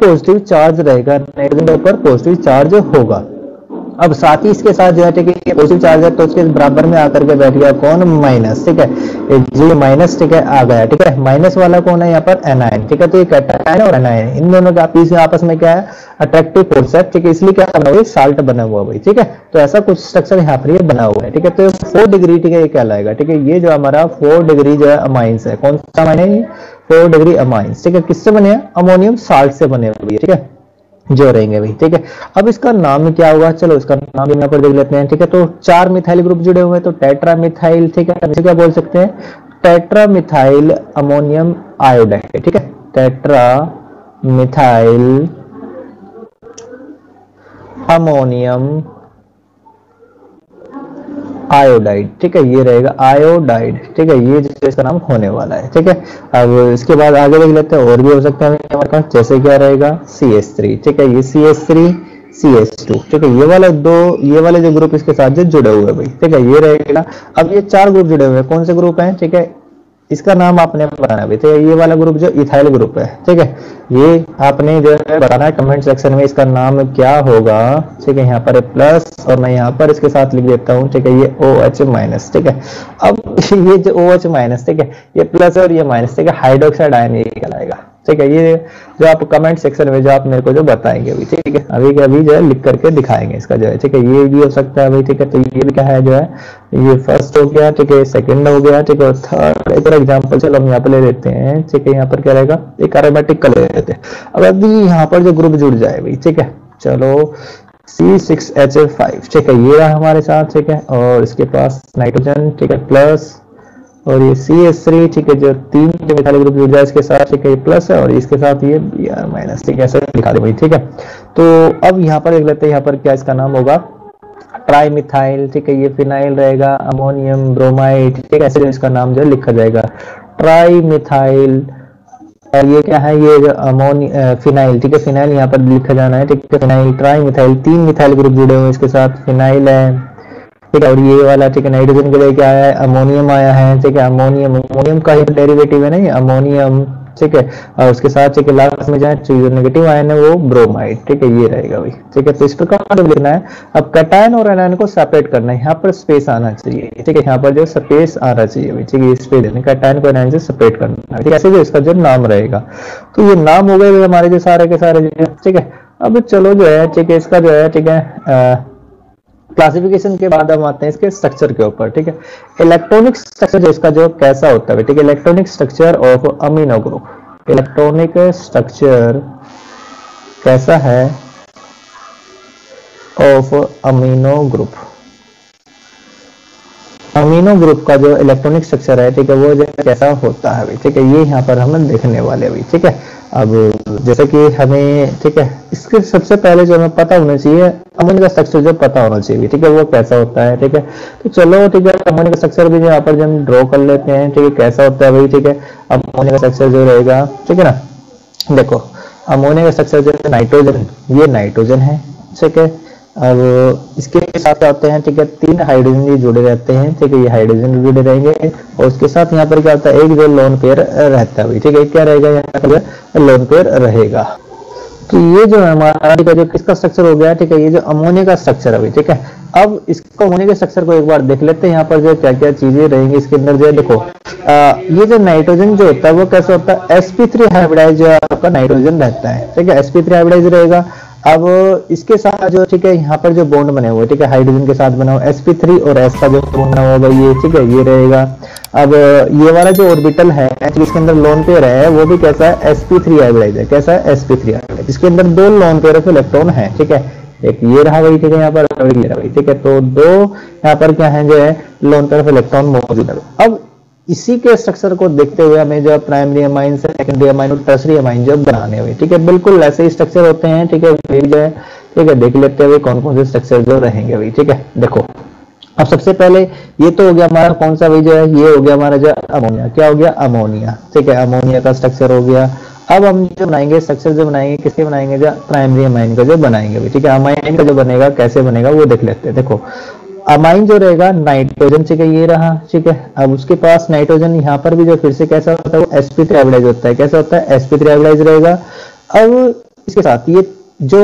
पॉजिटिव चार्ज रहेगा नाइट्रोजन के ऊपर पॉजिटिव चार्ज होगा। अब साथ ही इसके साथ जो है, ठीक है पॉजिटिव चार्ज है तो उसके बराबर में आकर के बैठ गया कौन? माइनस ठीक है? जी माइनस ठीक है, आ गया, ठीक है? माइनस वाला कौन है यहाँ पर? एनाइन ठीक है? तो ये कैटाइन और एनाइन इन दोनों के आपस आपस में क्या है? अट्रैक्टिव फोर्स है, ठीक है? इसलिए क्या बना हुआ साल्ट बना हुआ भाई, ठीक है? तो ऐसा कुछ स्ट्रक्चर यहाँ पर ये बना हुआ है, ठीक है? तो फोर डिग्री ठीक है, ये कहलाएगा, ठीक है? ये जो हमारा फोर डिग्री जो है अमाइंस है। कौन सा अमाइन है फोर डिग्री अमाइंस ठीक है? किससे बने हैं? अमोनियम साल्ट से बने हुए, ठीक है? जो रहेंगे भाई ठीक है? अब इसका नाम क्या होगा? चलो, इसका नाम यहाँ पर देख लेते हैं, ठीक है? तो चार मिथाइल ग्रुप जुड़े हुए हैं तो टेट्रा मिथाइल ठीक है? क्या बोल सकते हैं? टेट्रा मिथाइल अमोनियम आयोडाइड ठीक है? टेट्रा मिथाइल अमोनियम आयोडाइड, ठीक है? ये रहेगा आयोडाइड, ठीक है? ये इसका नाम होने वाला है, ठीक है? अब इसके बाद आगे देख लेते हैं, और भी हो सकता है हमारे पास, जैसे क्या रहेगा? सी एस थ्री ठीक है? ये C S three C S two ठीक है? ये वाला दो, ये वाले जो ग्रुप इसके साथ जो जुड़े हुए भाई, ठीक है? ये रहेगा, अब ये चार ग्रुप जुड़े हुए हैं, कौन से ग्रुप हैं, ठीक है? इसका नाम आपने बताना है तो ये वाला ग्रुप जो इथाइल ग्रुप है, ठीक है? ये आपने जो है बताना है कमेंट सेक्शन में इसका नाम क्या होगा, ठीक है? यहाँ पर प्लस और मैं यहाँ पर इसके साथ लिख देता हूँ, ठीक है? ये ओ एच माइनस ठीक है? अब ये जो ओ एच माइनस ठीक है? ये प्लस और ये माइनस ठीक है? हाइड्रोक्साइड आयन ये कहलाएगा ठीक है ये जो आप कमेंट सेक्शन में जो आप मेरे को जो बताएँगे अभी ठीक है अभी के अभी जो है लिख करके दिखाएँगे इसका जो है ठीक है ये भी हो सकता है भाई ठीक है तो ये भी क्या है जो है ये फ़र्स्ट हो गया ठीक है सेकंड हो गया ठीक है थर्ड एक और एग्जांपल चलो हम यहाँ पे ले लेते हैं ठीक है यहाँ पर क्या रहेगा एक एरोमेटिक का लेते हैं अब अभी यहाँ पर जो ग्रुप जुड़ जाए भाई ठीक है चलो सी सिक्स ठीक है ये रहा हमारे साथ ठीक है और इसके पास नाइट्रोजन ठीक है प्लस और ये सी एस थ्री ठीक है, जो तीन मिथाइल ग्रुप जुड़ जाए इसके साथ ठीक है प्लस है, और इसके साथ ये बी आर माइनस ठीक है, ऐसे दिखा दे भाई, ठीक है। तो अब यहाँ पर देख लेते हैं, यहाँ पर क्या इसका नाम होगा? ट्राई मिथाइल ठीक है, ये फिनाइल रहेगा अमोनियम ब्रोमाइड ठीक है, ऐसे इसका नाम जो लिखा जाएगा। ट्राई मिथाइल और ये क्या है, ये अमोनी फिनाइल ठीक है फिनाइल यहाँ पर लिखा जाना है, ठीक है फिनाइल ट्राई मिथाइल तीन मिथाइल ग्रुप जुड़े हुए इसके साथ फिनाइल है ठीक है और ये वाला ठीक है नाइट्रोजन के लिए क्या है अमोनियम आया है ठीक है अमोनियम अमोनियम का ही डेरिवेटिव है ना अमोनियम ठीक है और उसके साथ ठीक है लास्ट में जाए तो जो नेगेटिव आयन है वो ब्रोमाइड ठीक है ये रहेगा भाई ठीक है तो इस प्रकार लिखना है अब कटायन और एनायन को सेपरेट करना है यहाँ पर स्पेस आना चाहिए ठीक है यहाँ पर जो स्पेस आना चाहिए भाई ठीक है स्पेस देना कटायन को एनायन से सेपरेट करना है ठीक है ऐसे जो इसका जो नाम रहेगा तो ये नाम हो गए हमारे जो सारे के सारे ठीक है अब चलो जो है ठीक है इसका जो है ठीक है क्लासिफिकेशन के बाद हम आते हैं इसके स्ट्रक्चर के ऊपर, ठीक है? इलेक्ट्रॉनिक स्ट्रक्चर जो इसका जो कैसा होता है, ठीक है? Electronic structure of amino group electronic structure कैसा है? Of amino group amino group का जो इलेक्ट्रॉनिक स्ट्रक्चर है, ठीक है, वो कैसा होता है ठीक है, ये यहाँ पर हम देखने वाले अभी, ठीक है। अब जैसे कि हमें, ठीक है, इसके सबसे पहले जो हमें पता होना चाहिए अमोनिया का स्ट्रक्चर जो पता होना चाहिए, ठीक है, वो कैसा होता है, ठीक है। तो चलो, ठीक है अमोनिया का स्ट्रक्चर भी यहाँ पर जो हम ड्रॉ कर लेते हैं, ठीक है, कैसा होता है भाई ठीक है। अमोनिया का स्ट्रक्चर जो रहेगा, ठीक है ना, देखो अमोनिया का स्ट्रक्चर जो नाइट्रोजन, ये नाइट्रोजन है, ठीक है। अब इसके साथ आते हैं ठीक है तीन हाइड्रोजन भी जुड़े रहते हैं ठीक है ये हाइड्रोजन जुड़े रहेंगे और उसके साथ यहाँ पर क्या होता है एक जो लोन पेयर रहता है ठीक है क्या रहेगा यहाँ पर लोन पेयर रहेगा। तो ये जो है हमारा ठीक है जो किसका स्ट्रक्चर हो गया ठीक है ये जो अमोनिया का स्ट्रक्चर है ठीक है। अब इसको अमोनिया के स्ट्रक्चर को एक बार देख लेते हैं यहाँ पर जो क्या क्या चीज़ें रहेंगी इसके अंदर जो देखो आ, ये जो नाइट्रोजन जो होता है वो कैसे होता है एसपी थ्री हाइब्रिडाइज आपका नाइट्रोजन रहता है ठीक है एसपी थ्री हाइब्रिडाइज रहेगा अब इसके साथ जो, ठीक है, यहाँ पर जो बॉन्ड बने हुए, ठीक है हाइड्रोजन के साथ बना हुआ sp3 और s का जो बॉन्ड बना हुआ, ये, ठीक है, ये रहेगा। अब ये वाला जो ऑर्बिटल है, जिसके अंदर लोन पेयर है, वो भी कैसा है? sp3 हाइब्रिडाइज है, कैसा है? sp3 हाइब्रिडाइज इसके अंदर दो लोन पेयर ऑफ़ इलेक्ट्रॉन है, ठीक है। एक ये रहा भाई ठीक है, यहाँ पर ये रहा भाई ठीक है। तो दो यहाँ पर क्या है, जो है लोन पेयर ऑफ़ इलेक्ट्रॉन मौजूद है। अब इसी के स्ट्रक्चर को देखते हुए हमें जो प्राइमरी अमाइन सेकेंडरी अमाइन और टर्सरी अमाइन जो बनाने हुए, ठीक है? बिल्कुल ऐसे ही स्ट्रक्चर होते हैं, ठीक है? जो है, ठीक है? देख लेते हुए कौन कौन से स्ट्रक्चर जो रहेंगे भाई ठीक है? देखो, अब सबसे पहले ये तो हो गया हमारा कौन सा भाई जो है, ये हो गया हमारा जो अमोनिया क्या हो गया? अमोनिया ठीक है? अमोनिया का स्ट्रक्चर हो गया। अब हम जो बनाएँगे स्ट्रक्चर जो बनाएँगे, किसके बनाएँगे? जो प्राइमरी अमाइन का जो बनाएँगे ठीक है? अमाइन का जो बनेगा, कैसे बनेगा वो देख लेते हैं। देखो अमाइन जो रहेगा नाइट्रोजन से ये रहा, ठीक है? अब उसके पास नाइट्रोजन यहाँ पर भी जो फिर से कैसा होता है, वो एसपी ट्रेवलाइज होता है। कैसा होता है? एसपी ट्रेवलाइज रहेगा। अब इसके साथ ये जो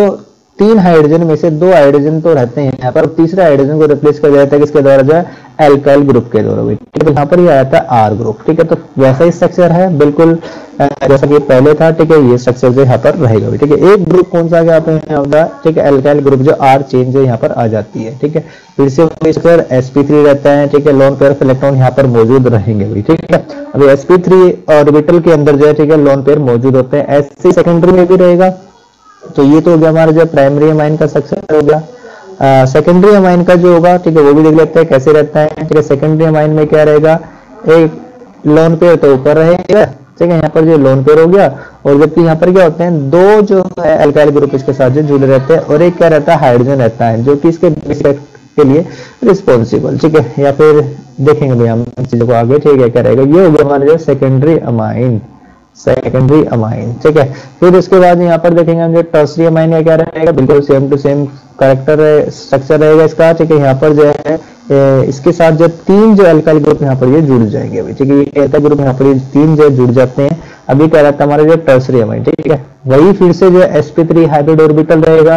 तीन हाइड्रोजन में से दो हाइड्रोजन तो रहते हैं यहाँ पर। तीसरे हाइड्रोजन को रिप्लेस कर जाता है किसके द्वारा? जो है एल्काइल ग्रुप के द्वारा। ठीक है तो यहाँ पर ये आया था आर ग्रुप ठीक है तो वैसा ही स्ट्रक्चर है, बिल्कुल जैसा कि पहले था, ठीक है, ये स्ट्रक्चर जो यहाँ पर रहेगा भी। ठीक है, एक ग्रुप कौन सा क्या होगा ठीक है एल्काइल ग्रुप जो आर चेंज यहाँ पर आ जाती है। ठीक है, फिर से स्क्वायर sp3 रहता है, ठीक है लोन पेयर ऑफ़ इलेक्ट्रॉन यहाँ पर मौजूद रहेंगे भी। ठीक है, अभी sp3 ऑर्बिटल के अंदर जो है, ठीक है लोन पेयर मौजूद होते हैं। ऐसे सेकेंडरी में भी रहेगा तो ये तो हो गया हमारा जो प्राइमरी अमाइन का सक्सेस हो गया। सेकेंडरी अमाइन का जो होगा, ठीक है, वो भी देख लेते हैं कैसे रहता है। ठीक है सेकेंडरी अमाइन में क्या रहेगा? एक लोन पेयर तो ऊपर रहेगा, ठीक है, यहाँ पर जो लोन पेयर हो गया, और जबकि यहाँ पर क्या होते हैं, दो जो है एल्काइल ग्रुप इसके साथ जो जुड़े रहते हैं, और एक क्या रहता है हाइड्रोजन रहता है, जो कि इसके के लिए रिस्पॉन्सिबल ठीक है, या फिर देखेंगे हम चीज़ों को आगे, ठीक है, क्या रहेगा? ये हो गया हमारे जो सेकेंडरी अमाइन सेकेंडरी अमाइन ठीक है? फिर उसके बाद यहाँ पर देखेंगे हम जो टर्सरी अमाइन का क्या रहेगा? बिल्कुल same to same character structure रहेगा इसका, ठीक है? यहाँ पर जो है इसके साथ जो तीन जो एल्काइल ग्रुप यहाँ पर ये जुड़ जाएँगे अभी, ठीक है? ये एल्काइल ग्रुप यहाँ पर ये तीन जो जुड़ जाते हैं। अभी क्या रहता है हमारा जो टर्सरी अमाइन ठीक है? वही फिर से जो sp3 हाइब्रिड ऑर्बिटल रहेगा।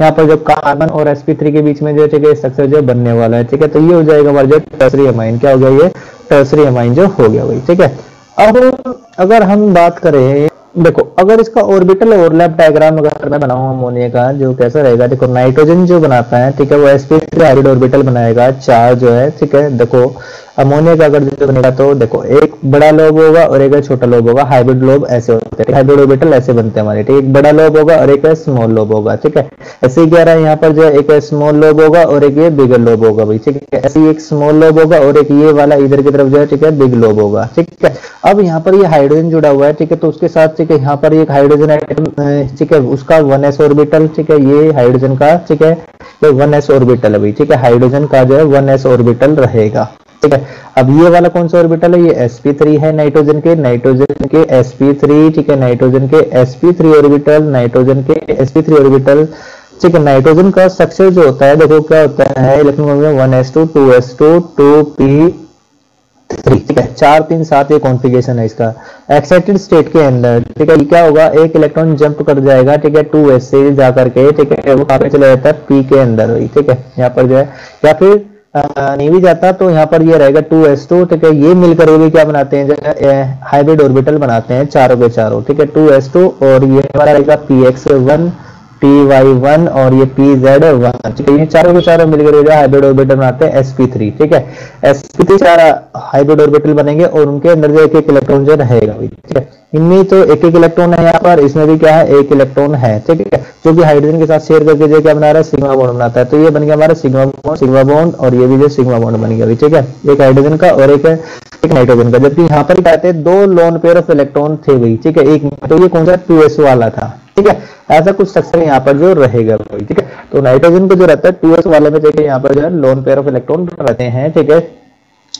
यहाँ पर जो कार्बन और sp3 के बीच में जो, ठीक है स्ट्रक्चर जो बनने वाला है, ठीक है? तो ये हो जाएगा हमारा जो टर्सरी अमाइन क्या हो गया ये? टर्सरी अमाइन जो हो गया वही ठीक है? अब अगर हम बात करें, देखो, अगर इसका ऑर्बिटल ओवरलैप डायग्राम अगर मैं बनाऊँ अमोनिया का, जो कैसा रहेगा, देखो नाइट्रोजन जो बनाता है, ठीक है, वो एसपी हाइब्रिड ऑर्बिटल बनाएगा, चार जो है, ठीक है, देखो अमोनिया का अगर जो बनेगा तो देखो, एक बड़ा लोब होगा और एक छोटा लोब होगा। हाइब्रिड लोब ऐसे होते हैं। हाइब्रिड ऑर्बिटल ऐसे बनते हैं हमारे, ठीक एक बड़ा लोब होगा और एक स्मॉल लोब होगा, ठीक है? ऐसे ही कह रहा है यहाँ पर जो एक स्मॉल लोब होगा और एक ये बिगर लोब होगा भाई, ठीक है? ऐसे एक स्मॉल लोब होगा और एक ये वाला इधर की तरफ़ जो है, ठीक है बिग लोब होगा, ठीक है? अब यहाँ पर ये हाइड्रोजन जुड़ा हुआ है, ठीक है? तो उसके साथ, ठीक है, यहाँ पर एक हाइड्रोजन आइटम ठीक है, उसका वन एस ऑर्बिटल ठीक है, ये हाइड्रोजन का, ठीक है? वन एस ऑर्बिटल भाई, ठीक है? हाइड्रोजन का जो है वन एस ऑर्बिटल रहेगा। ठीक है। अब ये वाला कौन सा ऑर्बिटल है? ये sp3 है नाइट्रोजन के। नाइट्रोजन के sp3 ठीक है। नाइट्रोजन के sp3 ऑर्बिटल नाइट्रोजन के sp3 ऑर्बिटल ठीक है। नाइट्रोजन का स्ट्रक्चर जो होता है, देखो क्या होता है, इलेक्ट्रॉन में one S two two S two two P three ठीक है। चार तीन सात ये कॉन्फ़िगरेशन है इसका। एक्साइटेड स्टेट के अंदर, ठीक है। क्या होगा? एक इलेक्ट्रॉन जंप कर जाएगा, ठीक है। टू एस से जाकर के ठीक है। वो कहाँ चला जाता है? पी के अंदर ठीक है। यहाँ पर जो है। या फिर नहीं भी जाता तो यहाँ पर ये रहेगा टू एस टू ठीक है? ये मिलकर भी क्या बनाते हैं? हाइब्रिड ऑर्बिटल बनाते हैं, चारों के चारों, ठीक है? टू एस टू और ये हमारा रहेगा P X one T Y one और ये पी जेड वन ये चारों के चारों मिलकर जो हाइब्रिड ऑर्बिटल बनाते हैं एस पी थ्री ठीक है? एस पी थ्री चार हाइब्रिड ऑर्बिटल बनेंगे और उनके अंदर जो एक एक इलेक्ट्रॉन जो रहेगा ठीक है? इनमें तो एक एक इलेक्ट्रॉन है यहाँ पर, इसमें भी क्या है? एक इलेक्ट्रॉन है, ठीक है? जो कि हाइड्रोजन के साथ शेयर करके जो क्या बना रहा है सिग्मा बॉन्ड बनाता है। तो ये बन गया हमारा सिग्मा बॉन्ड सिग्मा बॉन्ड और ये भी जो सिग्मा बॉन्ड बन गया ठीक है? एक हाइड्रोजन का और एक एक नाइट्रोजन का। जबकि यहाँ पर क्या थे दो लोन पेयर ऑफ़ इलेक्ट्रॉन थे भाई ठीक है? एक तो ये कौन सा? टू वाला था। ठीक है? ऐसा कुछ स्ट्रक्चर यहाँ पर जो रहेगा भाई ठीक है? तो नाइट्रोजन को जो रहता है टू वाले में देखिए यहाँ पर जो है लोन पेयर ऑफ़ इलेक्ट्रॉन रहते हैं, ठीक है?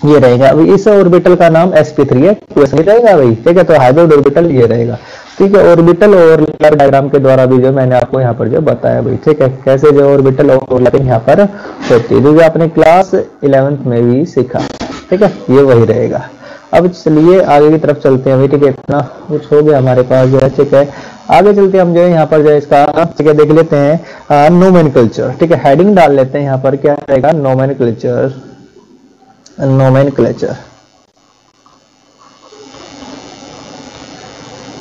ये रहेगा। अभी इस ऑर्बिटल का नाम sp3 है टू रहेगा भाई, ठीक है? तो हाइब्रिड ऑर्बिटल ये रहेगा। ठीक है ऑर्बिटल ओवरलैप डायग्राम के द्वारा भी जो मैंने आपको यहाँ पर जो बताया भाई, ठीक है? कैसे जो ऑर्बिटल ओवरलैपिंग यहाँ पर होती है? जो आपने क्लास इलेवेंथ में भी सीखा, ठीक है? ये वही रहेगा। अब चलिए आगे की तरफ़ चलते हैं। भाई ठीक है, इतना कुछ हो गया हमारे पास, जो है ठीक है। आगे चलते हम जो है यहाँ पर जो है इसका, ठीक है, देख लेते हैं नोमैन कल्चर ठीक है। हेडिंग डाल लेते हैं यहाँ पर, क्या रहेगा? Nomenclature nomenclature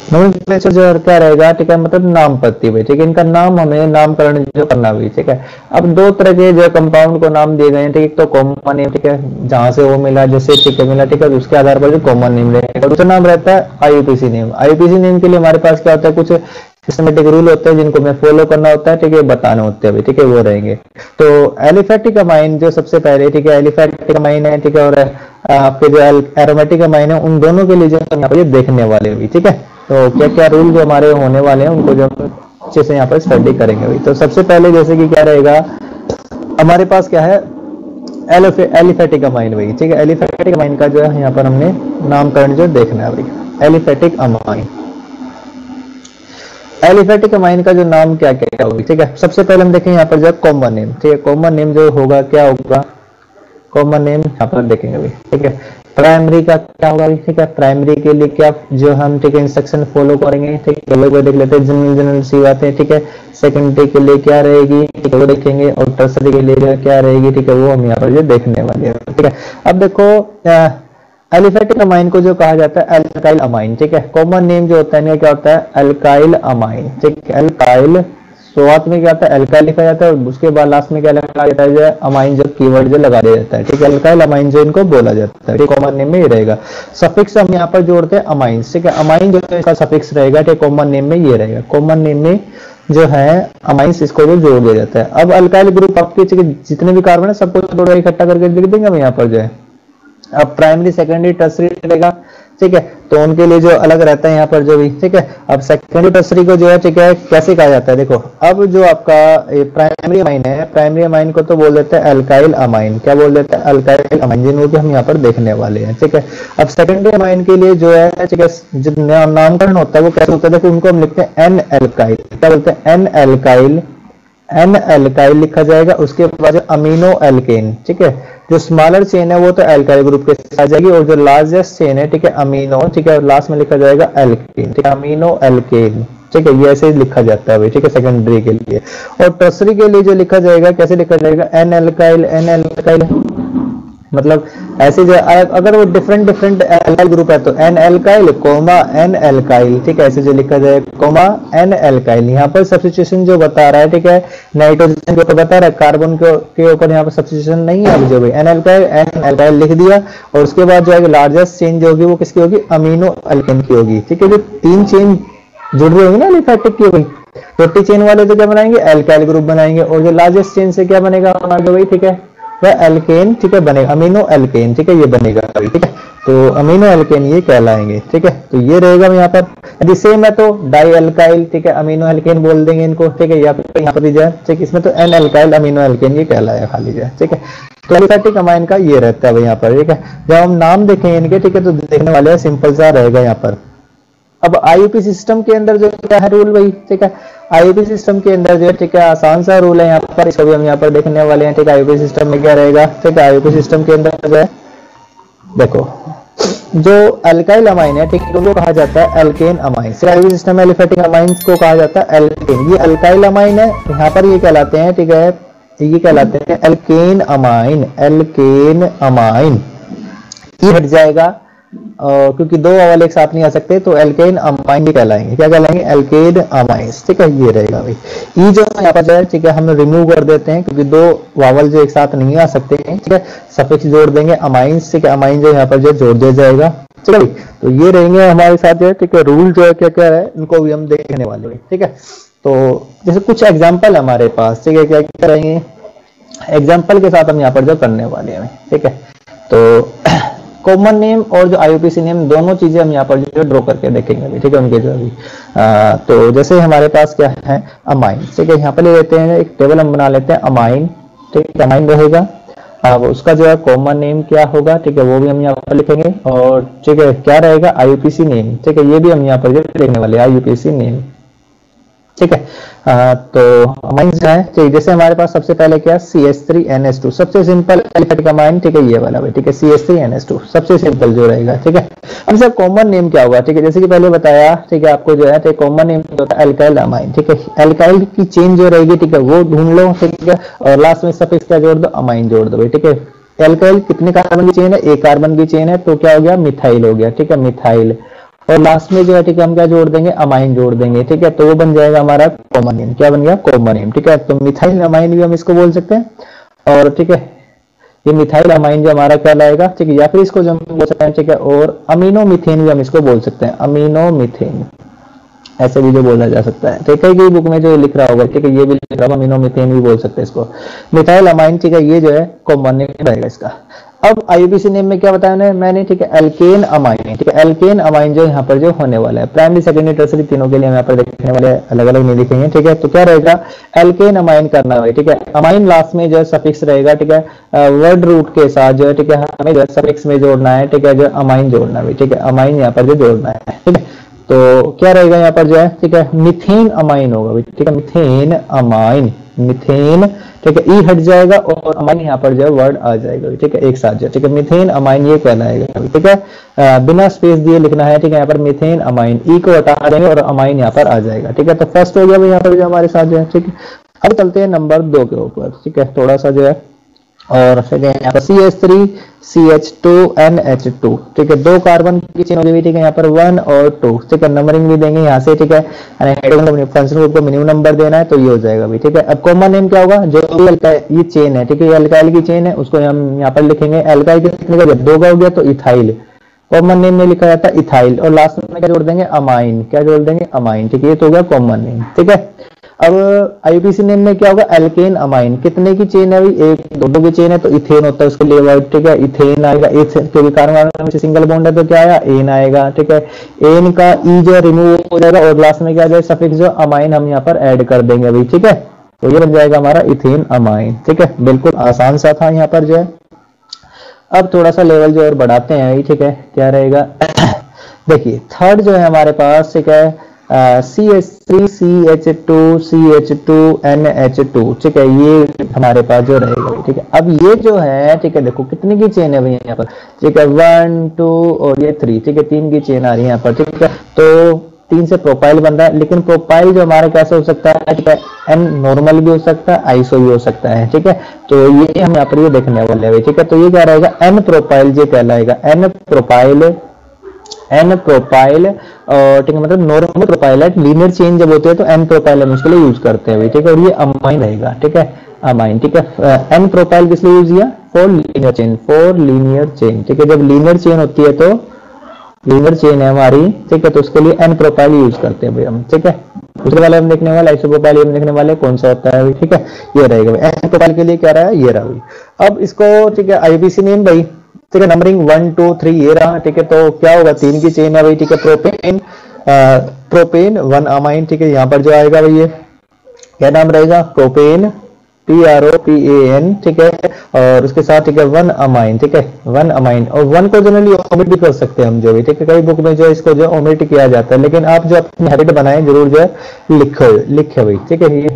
nomenclature जो क्या रहेगा ठीक है मतलब नाम पत्ती भाई ठीक है इनका नाम हमें नामकरण जो करना भी ठीक है अब दो तरह के जो कंपाउंड को नाम दिए गए हैं ठीक है तो कॉमन नेम ठीक है जहाँ से वो मिला जैसे ठीक है मिला ठीक है उसके आधार पर जो कॉमन नेम रहेगा दूसरा नाम रहता है आईयूपीसी नेम आईयूपीसी नेम के लिए हमारे पास क्या होता है कुछ सिस्टमेटिक रूल होते हैं जिनको हमें फॉलो करना होता है ठीक है बताने होते हैं ठीक है वो रहेंगे तो एलिफेटिक अमाइन जो सबसे पहले ठीक है एलिफेटिक अमाइन है ठीक है और आपके जो एरोमेटिक अमाइन है उन दोनों के लिए जो देखने वाले भी ठीक है तो क्या क्या रूल जो हमारे होने वाले हैं, उनको जो अच्छे से यहाँ पर स्टडी करेंगे तो सबसे पहले जैसे कि क्या रहेगा, हमारे पास क्या है एलिफेटिक अमाइन भाई, ठीक है? एलिफेटिक अमाइन का जो है, यहाँ पर हमने नामकरण जो देखना है भाई। Aliphatic amine. एलिफेटिक अमाइन का जो नाम क्या क्या होगी, ठीक है? सबसे पहले हम देखें यहाँ पर जो कॉमन नेम ठीक है? कॉमन नेम जो होगा, क्या होगा? कॉमन नेम यहाँ पर देखेंगे भाई, ठीक है? प्राइमरी का क्या होगा? ठीक है प्राइमरी के लिए क्या जो हम ठीक है इंस्ट्रक्शन फॉलो करेंगे, ठीक है? लोग देख लेते हैं जनरल जनरल सी बातें ठीक है? सेकेंडरी के लिए क्या रहेगी? ठीक है, वो देखेंगे और टर्सरी के लिए क्या रहेगी? ठीक है, वो हम यहाँ पर देखने वाले हैं, ठीक है? अब देखो एलिफेटिक अमाइन को जो कहा जाता है एल्काइल अमाइन ठीक है? कॉमन नेम जो होता है क्या होता है? एल्काइल अमाइन ठीक है? एल्काइल शुरुआत में क्या आता है एल्काइल लिखा जाता है और उसके बाद लास्ट में क्या लगा जाता है? अमाइन जो कीवर्ड जो लगा दिया जाता है, ठीक है? एल्काइल अमाइन जो इनको बोला जाता है कॉमन नेम में ही रहेगा। सफिक्स हम यहाँ पर जोड़ते हैं अमाइन ठीक है? अमाइन जो इसका सफिक्स रहेगा, ठीक है? कॉमन नेम में ये रहेगा। कॉमन नेम में जो है अमाइंस इसको जो जोड़ दिया जाता है। अब अल्काइल ग्रुप आपके जितने भी कार्बन है, सबको जोड़ इकट्ठा करके लिख देंगे हम यहाँ पर जो है। अब प्राइमरी सेकेंडरी टर्सरी रहेगा। ठीक है? तो उनके लिए जो अलग रहता है यहाँ पर जो भी, ठीक है? अब सेकेंडरी टर्सरी को जो है, ठीक है, कैसे कहा जाता है? देखो, अब जो आपका प्राइमरी अमाइन है प्राइमरी अमाइन को तो बोल देते हैं अल्काइल अमाइन क्या बोल देते हैं? अल्काइल अमाइन जिनको हम यहाँ पर देखने वाले हैं, ठीक है? अब सेकेंडरी अमाइन के लिए जो है, ठीक है जो नामकरण होता है, वो कैसे होता है? देखो, उनको हम लिखते हैं एन एल्काइल क्या बोलते हैं? एन एल्काइल एन एल्काइल लिखा जाएगा, उसके बाद अमीनो एल्केन ठीक है? जो स्मॉलर चेन है, वो तो एल्काइल ग्रुप के साथ आ जाएगी, और जो लार्जेस्ट चेन है, ठीक है अमीनो ठीक है लास्ट में लिखा जाएगा एल्केन ठीक है अमीनो एल्केन ठीक है, ये ऐसे लिखा जाता है भाई, ठीक है सेकेंडरी के लिए। और टर्सरी के लिए जो लिखा जाएगा, कैसे लिखा जाएगा? एन एल्काइल एन एल्काइल मतलब ऐसे जो अगर वो डिफरेंट डिफरेंट एल्काइल ग्रुप है तो N alkyl comma N alkyl ठीक है, ऐसे जो लिखा जाए कोमा एन एल्काइल यहाँ पर सब्सिट्यूशन जो बता रहा है, ठीक है नाइट्रोजन जो तो बता रहा है कार्बन के ऊपर यहाँ पर सब्सिट्यूशन नहीं है जो भी एन एल्काइल एन एल्काइल लिख दिया, और उसके बाद जो है लार्जेस्ट चेंज होगी, वो किसकी होगी अमीनो एल्केन की होगी, ठीक है, जो तीन चेन जुड़ रही होगी ना लिफेटिक की होगी छोटी चेन वाले तो क्या बनाएँगे एल्काइल ग्रुप बनाएँगे, और जो लार्जेस्ट चेन से क्या बनेगा हमारा भाई ठीक है वह एल्केन ठीक है, बनेगा अमीनो एल्केन ठीक है, ये बनेगा ठीक है। तो अमीनो एल्केन ये कहलाएँगे, ठीक है। तो ये रहेगा यहाँ पर। यदि सेम है तो डाई एल्काइल ठीक है अमीनो एल्केन बोल देंगे इनको, ठीक है, या फिर यहाँ पर जाए ठीक है, इसमें तो एन एल्काइल अमीनो एल्केन ये कहलाया खाली जाए ठीक है। तो एलिफेटिक अमाइन का ये रहता है यहाँ पर, ठीक है। जब हम नाम देखेंगे इनके, ठीक है तो देखने वाले सिंपल सा रहेगा यहाँ पर। अब आईयूपी सिस्टम के अंदर जो क्या है रूल भाई ठीक है? आईयूपी सिस्टम के अंदर जो है, ठीक है, आसान सा रूल है यहाँ पर। इसको भी हम यहाँ पर देखने वाले हैं, ठीक है? आईयूपी सिस्टम में क्या रहेगा? ठीक है आईयूपी सिस्टम के अंदर जो है, देखो, जो अल्काइल अमाइन है, ठीक है उनको कहा जाता है alkane amine IUP system aliphatic amine को कहा जाता है अल्केन ये अल्काइल अमाइन है, यहाँ पर ये कहलाते हैं, ठीक है? ये कहलाते हैं एल्केन अमाइन एल्केन अमाइन ये हट जाएगा क्योंकि दो अवल एक साथ नहीं आ सकते तो एल्केन अमाइन भी कहलाएँगे। क्या कहलाएँगे? एल्केन अमाइंस ठीक है, ये रहेगा भाई। ई जो यहाँ पर है, ठीक है, हम रिमूव कर देते हैं, क्योंकि दो वावल जो एक साथ नहीं आ सकते हैं, ठीक है? सफिक्स जोड़ देंगे अमाइंस ठीक है अमाइन जो यहाँ पर जो जोड़ दिया जाएगा। ठीक है तो ये रहेंगे हमारे साथ जो है, ठीक है रूल जो है, क्या क्या है, इनको भी हम देखने वाले हैं, ठीक है? तो जैसे कुछ एग्ज़ाम्पल हमारे पास, ठीक है, क्या क्या रहेंगे एग्ज़ाम्पल के साथ हम यहाँ पर जो करने वाले हैं, ठीक है? तो कॉमन नेम और जो आईयूपीसी नेम दोनों चीज़ें हम यहाँ पर जो ड्रॉ करके देखेंगे अभी, ठीक है, उनके जो अभी। तो जैसे हमारे पास क्या है? अमाइन ठीक है, यहाँ पर ले लेते हैं, एक टेबल हम बना लेते हैं अमाइन ठीक है अमाइन रहेगा। अब उसका जो है कॉमन नेम क्या होगा, ठीक है, वो भी हम यहाँ पर लिखेंगे, और, ठीक है, क्या रहेगा? आईयूपीसी नेम ठीक है, ये भी हम यहाँ पर लिखने वाले आईयूपीसी नेम ठीक है? आ, तो अमाइन है ठीक जैसे हमारे पास सबसे पहले क्या C S three N S two सबसे सिंपल एलिफेटिक अमाइन ठीक है ये वाला भाई ठीक है C S three N S two सबसे सिंपल जो रहेगा ठीक है? अब सर कॉमन नेम क्या होगा ठीक है? जैसे कि पहले बताया ठीक है आपको जो है कॉमन नेम होता है एल्काइल अमाइन ठीक है? एल्काइल की चेन जो रहेगी ठीक है वो ढूंढ लो ठीक है? और लास्ट में सफिक्स क्या जोड़ दो? अमाइन जोड़ दो भाई ठीक है? एल्काइल कितने कार्बन की चेन है? एक कार्बन की चेन है तो क्या हो गया? मिथाइल हो गया ठीक है? मिथाइल और लास्ट में जो है, ठीक है, हम क्या जोड़ देंगे? अमाइन जोड़ देंगे, ठीक है? तो वो बन जाएगा हमारा कॉमन क्या बन गया? कॉमन ठीक है? तो मिथाइल अमाइन भी हम इसको बोल सकते हैं। और, ठीक है, ये मिथाइल अमाइन जो हमारा क्या लाएगा? ठीक है, या फिर इसको जो हम बोल सकते हैं, ठीक है, और अमीनो मिथेन भी हम इसको बोल सकते हैं। अमीनो मिथेन ऐसे भी जो बोला जा सकता है। ठीक है कि बुक में जो लिख रहा होगा, ठीक है, ये भी लिख रहा होगा अमीनो मिथेन भी बोल सकते हैं इसको। मिथाइल अमाइन ठीक है, ये जो है कॉमन रहेगा इसका। अब आईयूपीसी नेम में क्या बताया मैंने ठीक है एल्केन अमाइन ठीक है एल्केन अमाइन जो यहाँ पर जो होने वाला है। प्राइमरी सेकेंडरी टर्सरी तीनों के लिए हम यहाँ पर देखने वाले अलग अलग नहीं लिखेंगे ठीक है? तो क्या रहेगा? एल्केन अमाइन करना है, ठीक है? अमाइन लास्ट में जो है सफिक्स रहेगा, ठीक है? वर्ड रूट के साथ जो है, ठीक है, हमें जो है सफिक्स में जोड़ना है, ठीक है? जो अमाइन जोड़ना है ठीक है? अमाइन यहाँ पर जो जोड़ना है, ठीक है? तो क्या रहेगा यहाँ पर जो है ठीक है मिथेन अमाइन होगा ठीक है मिथेन अमाइन मिथेन ठीक है ई हट जाएगा और अमाइन यहाँ पर जो है वर्ड आ जाएगा ठीक है एक साथ जो ठीक है मिथेन अमाइन ये कहलाएगा ठीक है बिना स्पेस दिए लिखना है ठीक है यहाँ पर मिथेन अमाइन ई को हटा देंगे और अमाइन यहाँ पर आ जाएगा ठीक है तो फ़र्स्ट हो गया भाई यहाँ पर जो हमारे साथ जो है ठीक है अब चलते हैं नंबर दो के ऊपर ठीक है थोड़ा सा जो है और फिर यहाँ पर C H three C H two N H two ठीक है? दो कार्बन की चेन होगी, ठीक है, यहाँ पर वन और टू ठीक है? नंबरिंग भी देंगे यहाँ से, ठीक है? फ़ंक्शन ग्रुप को मिनिमम नंबर देना है तो ये हो जाएगा भी, ठीक है? अब कॉमन नेम क्या होगा? जो ये चेन है, ठीक है? ये अल्काइल की चेन है, उसको हम यहाँ पर लिखेंगे अल्काइल का दो का हो गया तो इथाइल कॉमन नेम में लिखा जाता है इथाइल और लास्ट में क्या जोड़ देंगे? अमाइन क्या जोड़ देंगे? अमाइन ठीक है? ये तो हो गया कॉमन नेम ठीक है? अब आईपीसी नेम में क्या होगा? एल्केन अमाइन कितने की चेन है भाई? एक, दो दो की चेन है तो इथेन होता है उसके लिए वाइट ठीक है? इथेन आएगा क्योंकि कार्बन में सिंगल बॉन्ड है तो क्या आया? एन आएगा, ठीक है? एन का ई जो रिमूव हो जाएगा, और लास्ट में क्या जाए सफिक्स जो अमाइन हम यहाँ पर एड कर देंगे भाई, ठीक है? तो ये बन जाएगा हमारा इथेन अमाइन ठीक है? बिल्कुल आसान सा था यहाँ पर जो है। अब थोड़ा सा लेवल जो और बढ़ाते हैं ठीक है? क्या रहेगा? देखिए थर्ड जो है हमारे पास, ठीक है? C H three C H two C H two N H two ठीक है, ये हमारे पास जो रहेगा, ठीक है। अब ये जो है, ठीक है, देखो, कितने की चेन है भैया यहाँ पर? ठीक है वन टू और ये थ्री ठीक है, तीन की चेन आ रही है यहाँ पर, ठीक है। तो तीन से प्रोफ़ाइल बन रहा है, लेकिन प्रोफ़ाइल जो हमारा कैसे हो सकता है, ठीक है एन नॉर्मल भी हो सकता है आईसो भी हो सकता है, ठीक है। तो ये हम यहाँ पर ये देखने वाले ठीक है। तो ये क्या रहेगा? एन प्रोफ़ाइल जो कहलाएगा। एन प्रोफ़ाइल एन प्रोफ़ाइल ठीक है मतलब नॉर्मल प्रोफ़ाइल है लीनियर चेंज जब होते हैं तो एन प्रोपाइल हम उसके लिए यूज़ करते हैं, ठीक है? और ये अमाइन रहेगा, ठीक है? अमाइन ठीक है? एन प्रोफ़ाइल किस लिए यूज़ किया? For linear chain for linear chain ठीक है? जब लीनियर चेन होती है तो लीनियर चेन है हमारी, ठीक है? तो उसके लिए एन प्रोफ़ाइल यूज़ करते हैं भाई हम, ठीक है? उसके वाले हम देखने वाले आइसो प्रोफ़ाइल हम देखने वाले, कौन सा होता है ठीक है? ये रहेगा एन प्रोफ़ाइल के लिए क्या रहा है? ये रहा भाई। अब इसको, ठीक है आईबीसी नेम भाई। ठीक है नंबरिंग वन टू थ्री ये रहा ठीक है तो क्या होगा? तीन की चेन है भाई ठीक है प्रोपेन प्रोपेन वन अमाइन ठीक है यहाँ पर जो आएगा भाई ये। क्या नाम रहेगा? Propane P R O P A N ठीक है? और उसके साथ ठीक है वन अमाइन ठीक है? वन अमाइन और वन को जनरली ओमिट भी कर सकते हैं हम जो भी, ठीक है? कई बुक में जो है इसको जो ओमिट किया जाता है, लेकिन आप जो अपनी हैबिट बनाए, ज़रूर जो है लिखो, लिखे भाई, ठीक है? ये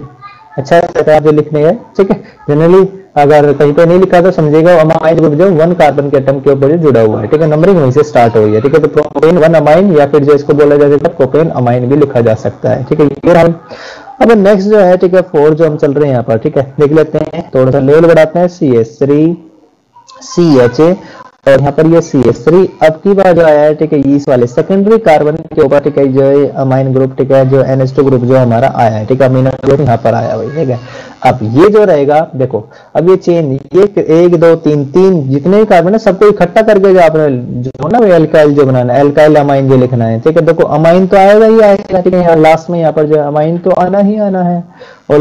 अच्छा आप जो लिखने है, ठीक है? जनरली अगर कहीं पे नहीं लिखा तो समझेगा अमाइन ग्रुप जो वन कार्बन के एटम के ऊपर जुड़ा हुआ है, ठीक है? नंबरिंग वहीं से स्टार्ट हुई है, ठीक है? तो प्रोपेन वन अमाइन या फिर जो इसको बोला जाएगा प्रोपेन अमाइन भी लिखा जा सकता है, ठीक है? ये अब नेक्स्ट जो है, ठीक है फोर जो हम चल रहे हैं यहाँ पर, ठीक है? देख लेते हैं, थोड़ा सा लेवल बढ़ाते हैं C S three C H A और यहाँ पर ये सी एस थ्री अब की बार जो आया है, ठीक है इस वाले सेकेंडरी कार्बन के ऊपर, ठीक है, जो अमाइन ग्रुप ठीक है, जो एन एस टू ग्रुप जो हमारा आया है, ठीक है अमीनो ग्रुप यहाँ पर आया हुआ ठीक है। अब ये जो रहेगा, देखो, अब ये चेन ये एक, दो, तीन तीन जितने भी कार्बन है, सबको इकट्ठा करके जो आपने जो ना एल्काइल जो बनाना है एल्काइल अमाइन जो लिखना है, ठीक है, देखो अमाइन तो आएगा ही आएगा ठीक है, यहाँ लास्ट में यहाँ पर जो अमाइन तो आना ही आना है, और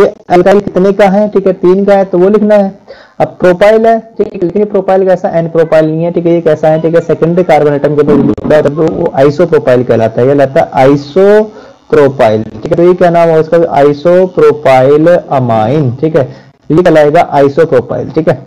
ये एल्काइल कितने का है, ठीक है, तीन का है तो वो लिखना है। अब प्रोफ़ाइल है, ठीक है लेकिन प्रोफ़ाइल कैसा एन प्रोफ़ाइल नहीं है, ठीक है, ये कैसा है, ठीक है सेकेंडरी कार्बन एटम के तो वो आइसो प्रोफ़ाइल कहलाता है, ये लगता है आइसो प्रोफ़ाइल ठीक है तो ये क्या नाम है उसका आइसो प्रोफ़ाइल अमाइन ठीक है, ये कहलाएगा आइसो प्रोफ़ाइल ठीक है,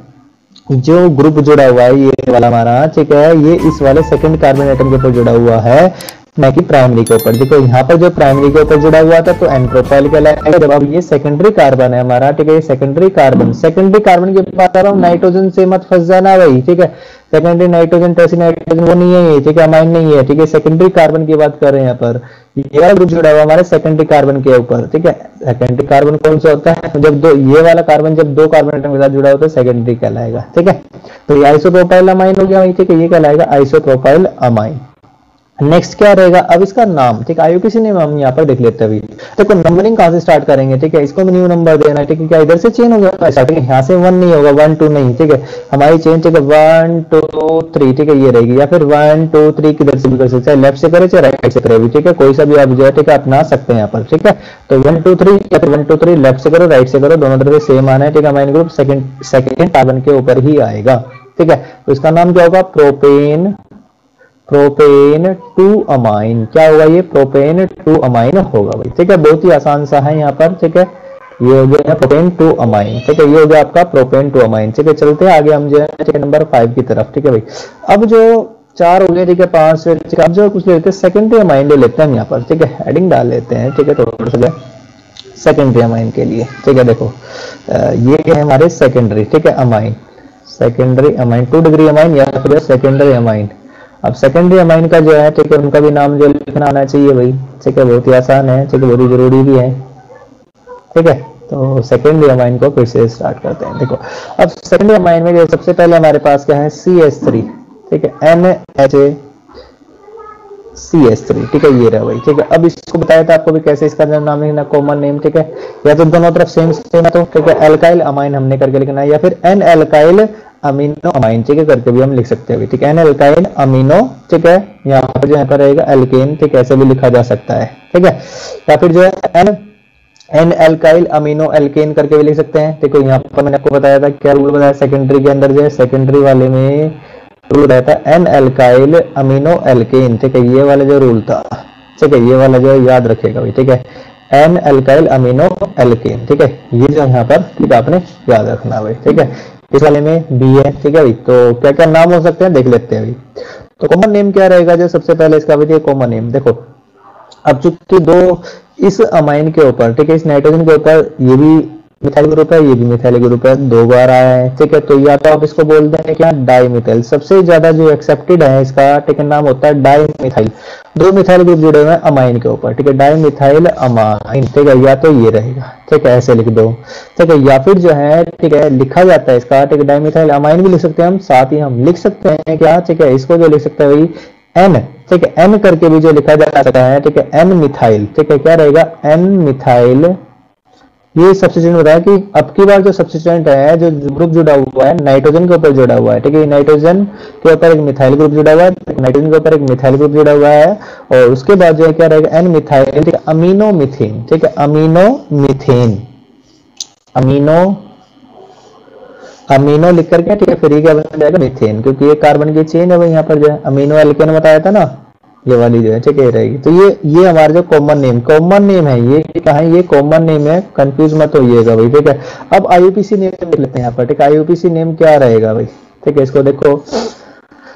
जो ग्रुप जुड़ा हुआ है, ये वाला हमारा, ठीक है, ये इस वाले सेकंड कार्बन आइटम के ऊपर जुड़ा हुआ है न कि प्राइमरी के ऊपर। देखो, यहाँ पर जो प्राइमरी के ऊपर जुड़ा हुआ था तो एन प्रोफ़ाइल कहलाएगा जब अब ये सेकेंडरी कार्बन है हमारा, ठीक है, ये सेकेंडरी कार्बन सेकेंडरी कार्बन के बात कर रहा हूँ नाइट्रोजन से मत फंस जाना भाई, ठीक है। सेकेंडरी नाइट्रोजन टैसी नाइट्रोजन वो नहीं है ठीक है अमाइन नहीं है, ठीक है। सेकेंडरी कार्बन की बात कर रहे हैं यहाँ पर। ये वाला ग्रुप जुड़ा हुआ हमारे सेकेंडरी कार्बन के ऊपर, ठीक है। सेकेंडरी कार्बन कौन सा होता है? जब दो, ये वाला कार्बन जब दो कार्बन एटम के साथ जुड़ा होता है सेकेंडरी कहलाएगा, ठीक है। तो ये आइसोप्रोपाइल अमाइन हो गया ठीक है, ये कहलाएगा आइसोप्रोपाइल अमाइन नेक्स्ट क्या रहेगा? अब इसका नाम, ठीक है? आईयूपीसी नेम हम यहाँ पर देख लेते हैं अभी। देखो नंबरिंग कहाँ से स्टार्ट करेंगे, ठीक है? इसको न्यू नंबर देना है, ठीक है? क्या इधर से चेंज होगा स्टार्टिंग यहाँ से वन नहीं होगा वन टू नहीं, ठीक है? हमारी चेंज ठीक है वन टू थ्री ठीक है? ये रहेगी, या फिर वन टू थ्री किधर से भी कर सकते हैं? लेफ़्ट से करे चाहे राइट से करे भी ठीक है? कोई सा भी आप जो है, ठीक है, अपना सकते हैं यहाँ पर, ठीक है? तो वन टू थ्री या फिर वन टू थ्री लेफ़्ट से करो राइट से करो, दोनों तरफ़ से सेम आना है, ठीक है? Amine group second second carbon के ऊपर ही आएगा, ठीक है? तो इसका नाम क्या होगा? Propane propane two amine. क्या होगा ये? प्रोपेन टू अमाइन होगा भाई। ठीक है? बहुत ही आसान सा है यहाँ पर। ठीक है? ये हो गया प्रोपेन टू अमाइन। ठीक है? ये हो गया आपका प्रोपेन टू अमाइन। ठीक है? चलते हैं आगे हम जो है ठीक है नंबर फाइव की तरफ़। ठीक है भाई? अब जो चार हो गए, ठीक है, पाँच है, अब जो कुछ लेते हैं सेकेंडरी अमाइन ले लेते हैं यहाँ पर। ठीक है? हेडिंग डाल लेते हैं। ठीक है? थोड़ा सा सेकेंडरी अमाइन के लिए। ठीक है? देखो ये है हमारे सेकेंडरी ठीक है? Amine secondary amine two degree amine या फिर सेकेंडरी अमाइन अब सेकेंडरी अमाइन का जो है, ठीक है, उनका भी नाम जो लिखना आना चाहिए भाई। ठीक है, बहुत ही आसान है, ठीक है, बहुत ही ज़रूरी भी है। ठीक है तो सेकेंडरी अमाइन को फिर से स्टार्ट करते हैं। देखो, अब सेकेंडरी अमाइन में जो सबसे पहले हमारे पास क्या है? सी एस थ्री ठीक है N H A C S three ठीक है, ये रहा भाई, ठीक है। अब इसको बताया था आपको भी कैसे इसका नाम लिखना कॉमन नेम ठीक है, या तो दोनों तरफ़ सेम सेम है तो ठीक है एल्काइल अमाइन हमने करके लिखना है, या फिर एन एल्काइल अमीनो अमाइन ठीक है करके भी हम लिख सकते हैं ठीक है एन एल्काइल अमीनो ठीक है यहाँ पर जो यहाँ पर रहेगा एल्केन ठीक है ऐसे भी लिखा जा सकता है ठीक है या फिर जो है N N alkyl amino alkane करके भी लिख सकते हैं देखो यहाँ पर मैंने आपको बताया था क्या रूल बताया सेकेंडरी के अंदर जो है सेकेंडरी वाले में रूल रहता है एन एल्काइल अमीनो एल्केन ठीक है ये वाला जो रूल था ठीक है ये वाला जो है याद रखेगा भाई ठीक है एन एल्काइल अमीनो एल्केन ठीक है ये जो यहाँ पर ठीक है आपने याद रखना भाई ठीक है इस वाले में बी है, ठीक है भाई? तो क्या क्या नाम हो सकते हैं? देख लेते हैं भाई। तो कॉमन नेम क्या रहेगा जो सबसे पहले इसका भी कॉमन नेम देखो, अब चूँकि दो इस अमाइन के ऊपर, ठीक है, इस नाइट्रोजन के ऊपर ये भी मिथाइल ग्रुप है ये भी मिथाइल ग्रुप है दो बार आया है ठीक है तो या तो आप इसको बोलते हैं क्या डाई मिथाइल सबसे ज़्यादा जो एक्सेप्टेड है इसका ठीक है नाम होता है डाई मिथाइल दो मिथाइल ग्रुप जुड़े हुए हैं अमाइन के ऊपर ठीक है डाई मिथाइल अमाइन ठीक है या तो ये रहेगा ठीक है ऐसे लिख दो ठीक है या फिर जो है ठीक है लिखा जाता है इसका ठीक है डाई मिथाइल अमाइन भी लिख सकते हैं हम साथ ही हम लिख सकते हैं क्या ठीक है इसको जो लिख सकते हैं भाई एन ठीक है एन करके भी जो लिखा जा सकता है ठीक है एन मिथाइल ठीक है क्या रहेगा एन मिथाइल ये सब्सिटेंट बताया कि अब की बार जो सब्सिटेंट है, जो ग्रुप जुड़ा हुआ है नाइट्रोजन के ऊपर जुड़ा हुआ है, ठीक है? नाइट्रोजन के ऊपर एक मिथाइल ग्रुप जुड़ा हुआ है नाइट्रोजन के ऊपर एक मिथाइल ग्रुप जुड़ा हुआ है, और उसके बाद जो है क्या रहेगा? एन मिथाइल ठीक है? अमीनो मिथेन ठीक है? अमीनो मिथेन अमीनो अमीनो लिख करके, ठीक है? फिर ये क्या बन जाएगा? मिथेन क्योंकि ये कार्बन की चेन है भाई यहाँ पर जो है अमीनो एल्केन बताया था ना? ये वाली जो है, ठीक है रहेगी। तो ये ये हमारा जो कॉमन नेम कॉमन नेम है, ये कहा है? ये कॉमन नेम है कंफ्यूज मत होइएगा भाई, ठीक है? अब आईयूपीसी नेम देख लेते हैं यहाँ पर, ठीक है? आईयूपीसी नेम क्या रहेगा भाई? ठीक है, इसको देखो।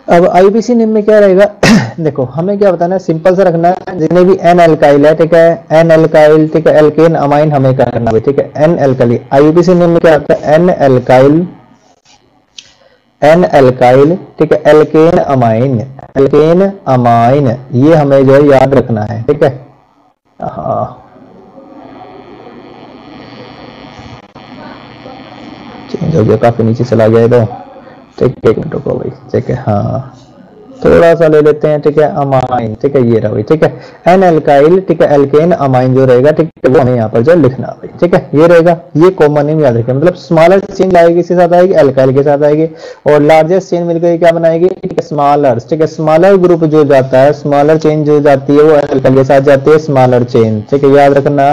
अब आईयूपीसी नेम में क्या रहेगा? देखो, हमें क्या बताना है? सिंपल से रखना है जितने भी एन एल्काइल है, ठीक है? एन एल्काइल ठीक है? एल्केन अमाइन हमें करना है, ठीक है? एन एल्काइल आईयूपीसी नेम में क्या होता है? एन एल्काइल एन एल्काइल ठीक है एल्केन अमाइन एल्केन अमाइन ये हमें जो है याद रखना है, ठीक है? हाँ। चेंज हो गया, काफ़ी नीचे चला गया तो ठीक है एक मिनट रुको भाई ठीक है हाँ। थोड़ा सा ले लेते हैं, ठीक है? अमाइन ठीक है? ये रहा भाई, ठीक है? एन एल्काइल ठीक है? एल्केन अमाइन जो रहेगा, ठीक है? वो हमें यहाँ पर जो लिखना भाई, ठीक है? ये रहेगा, ये कॉमन नेम याद रखें मतलब स्मॉलर चेंज आएगी इसके साथ आएगी? एल्काइल के साथ आएगी। और लार्जेस्ट चेंज मिलकर क्या बनाएगी? ठीक है स्मॉलर ठीक है? स्मॉलर ग्रुप जो जाता है स्मॉलर चेन जो जाती है, वो एल्काइल के साथ जाती है स्मॉलर चेन ठीक है? याद रखना।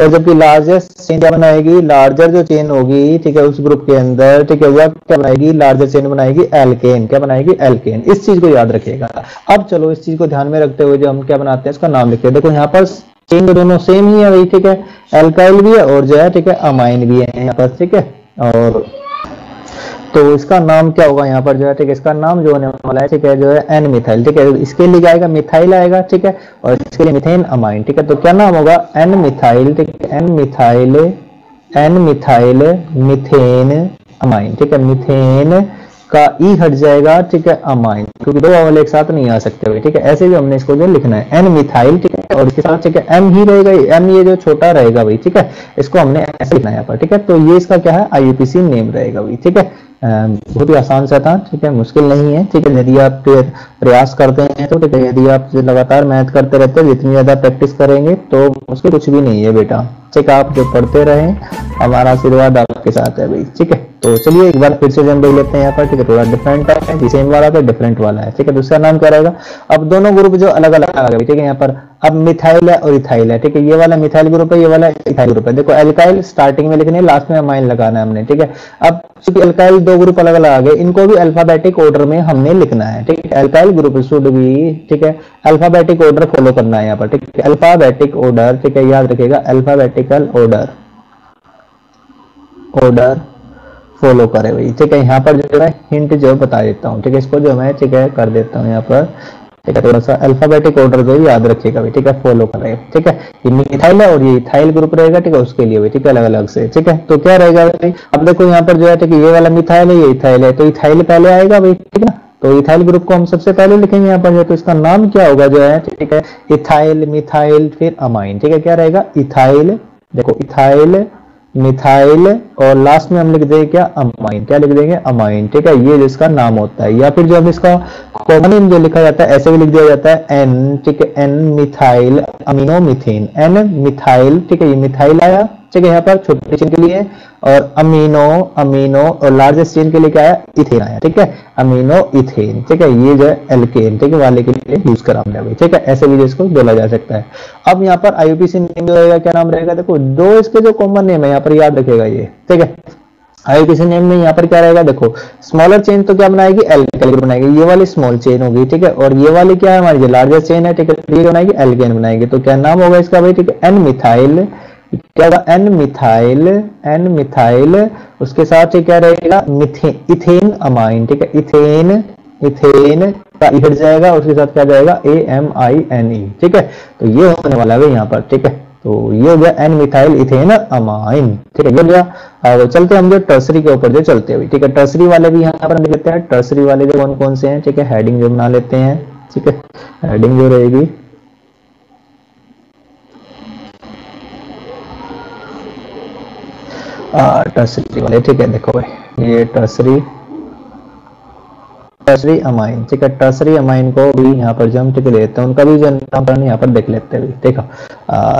और जबकि लार्जेस्ट चेन क्या बनाएगी? लार्जर जो चेन होगी, ठीक है, उस ग्रुप के अंदर, ठीक है? वह क्या बनाएगी? लार्जर चेन बनाएगी एल्केन क्या बनाएगी? एल्केन इस चीज़ को याद याद रखेगा अब चलो इस चीज़ को ध्यान में रखते हुए जो हम क्या बनाते हैं, इसका नाम लिखते हैं देखो यहाँ पर चेन तो दोनों सेम ही है वही ठीक है? एल्काइल भी है और जो है, ठीक है अमाइन भी है यहाँ पर, ठीक है? और तो इसका नाम क्या होगा यहाँ पर जो है, ठीक है? इसका नाम जो होने वाला है, ठीक है, जो है एन मिथाइल ठीक है? इसके लिए जाएगा मिथाइल आएगा, ठीक है? और इसके लिए मिथेन अमाइन ठीक है? तो क्या नाम होगा? एन मिथाइल ठीक है? N methyl N methyl methane amine ठीक है? मिथेन का ई हट जाएगा ठीक है अमाइन क्योंकि दो अवल एक साथ नहीं आ सकते ठीक है ऐसे भी हमने इसको जो लिखना है एन मिथाइल ठीक है और इसके साथ ठीक है एम ही रहेगा एम ये जो छोटा रहेगा भाई ठीक है इसको हमने ऐसे लिखना है यहाँ पर ठीक है तो ये इसका क्या है आईयूपीसी नेम रहेगा भाई ठीक है बहुत ही आसान सा था ठीक है मुश्किल नहीं है ठीक है यदि आप प्रयास करते हैं तो ठीक है यदि आप लगातार मेहनत करते रहते हैं जितनी ज़्यादा प्रैक्टिस करेंगे तो मुश्किल कुछ भी नहीं है बेटा ठीक है आप जो पढ़ते रहे हमारा आशीर्वाद आपके साथ है भाई ठीक है तो चलिए एक बार फिर से हम देख लेते हैं यहाँ पर, ठीक है, थोड़ा डिफरेंट है सेम वाला तो डिफरेंट वाला है, ठीक है, दूसरा नाम क्या रहेगा? अब दोनों ग्रुप जो अलग अलग आ गए, ठीक है, यहाँ पर, अब मिथाइल है और इथाइल है, ठीक है, ये वाला मिथाइल ग्रुप है, ये वाला इथाइल ग्रुप है। देखो एल्काइल स्टार्टिंग में लिखने लास्ट में अमाइन लगाना है हमने, ठीक है। अब चूँकि एल्काइल दो ग्रुप अलग अलग आ गए, इनको भी अल्फाबेटिक ऑर्डर में हमने लिखना है, ठीक है। एल्काइल ग्रुप शुड भी ठीक है अल्फाबेटिक ऑर्डर फॉलो करना है यहाँ पर, ठीक है। अल्फाबेटिक ऑर्डर ठीक है, याद रखेगा अल्फाबेटिकल ऑर्डर ऑर्डर फॉलो करे भाई ठीक है यहाँ पर जो है हिंट जो बता देता हूँ ठीक है इसको जो मैं ठीक है कर देता हूँ यहाँ पर ठीक है थोड़ा सा अल्फाबेटिक ऑर्डर जो याद रखिएगा ठीक है फॉलो करेगा ठीक है ये मिथाइल है और ये इथाइल ग्रुप रहेगा ठीक है उसके लिए भाई ठीक है अलग अलग से ठीक है तो क्या रहेगा भाई अब देखो यहाँ पर जो है ठीक है ये वाला मिथाइल है ये इथाइल है तो इथाइल पहले आएगा भाई ठीक है तो इथाइल ग्रुप को हम सबसे पहले लिखेंगे यहाँ पर तो इसका नाम क्या होगा जो है ठीक है इथाइल मिथाइल फिर अमाइन ठीक है क्या रहेगा इथाइल देखो इथाइल मिथाइल और लास्ट में हम लिख देंगे क्या? अमाइन क्या लिख देंगे? अमाइन ठीक है, ये जिसका नाम होता है। या फिर जो हम इसका कॉमन जो लिखा जाता है, ऐसे भी लिख दिया जाता है एन ठीक है N methyl amino methane N methyl ठीक है, ये मिथाइल आया। ठीक है यहाँ पर छोटे चेन के लिए और अमीनो अमीनो और लार्जेस्ट चेन के लिए क्या है? इथेन आया, ठीक है? अमीनो, इथेन, ठीक है? ये जो है एल्केन ठीक है? वाले के लिए यूज़ करा हमने ठीक है? ऐसे भी इसको बोला जा सकता है। अब यहाँ पर आईयूपीसी नेम जो रहेगा, क्या नाम रहेगा? देखो, दो इसके जो कॉमन नेम है, यहाँ पर याद रखेगा ये, ठीक है? आईयूपीसी नेम में यहाँ पर क्या रहेगा? देखो स्मॉलर चेन तो क्या बनाएगी? एल्केन बनाएगी। ये वाली स्मॉल चेन होगी, ठीक है? और ये वाली क्या है हमारी? लार्जेस्ट चेन है, ठीक है? ये बनाएगी एल्केन बनाएगी। तो क्या नाम होगा इसका भाई? ठीक है एन मिथाइल क्या होगा? एन मिथाइल एन मिथाइल उसके साथ क्या रहेगा? इथेन अमाइन ठीक है? इथेन इथेन का हट जाएगा उसके साथ क्या जाएगा? ए एम आई एन ई ठीक है? तो ये होने वाला है यहाँ पर, ठीक है? तो ये हो गया एन मिथाइल इथेन अमाइन ठीक है? ये हो गया। अब चलते हम जो टर्सरी के ऊपर जो चलते हुए ठीक है? टर्सरी वाले भी यहाँ पर हम लेते हैं। टर्सरी वाले जो कौन कौन से हैं, ठीक है? हेडिंग जो बना लेते हैं, ठीक है? हेडिंग जो रहेगी टर्सरी वाले ठीक है देखो भाई ये टर्सरी टर्सरी अमाइन ठीक है? टर्सरी अमाइन को भी यहाँ पर जो हम टिक लेते हैं उनका भी नामकरण यहाँ पर देख लेते हैं देखो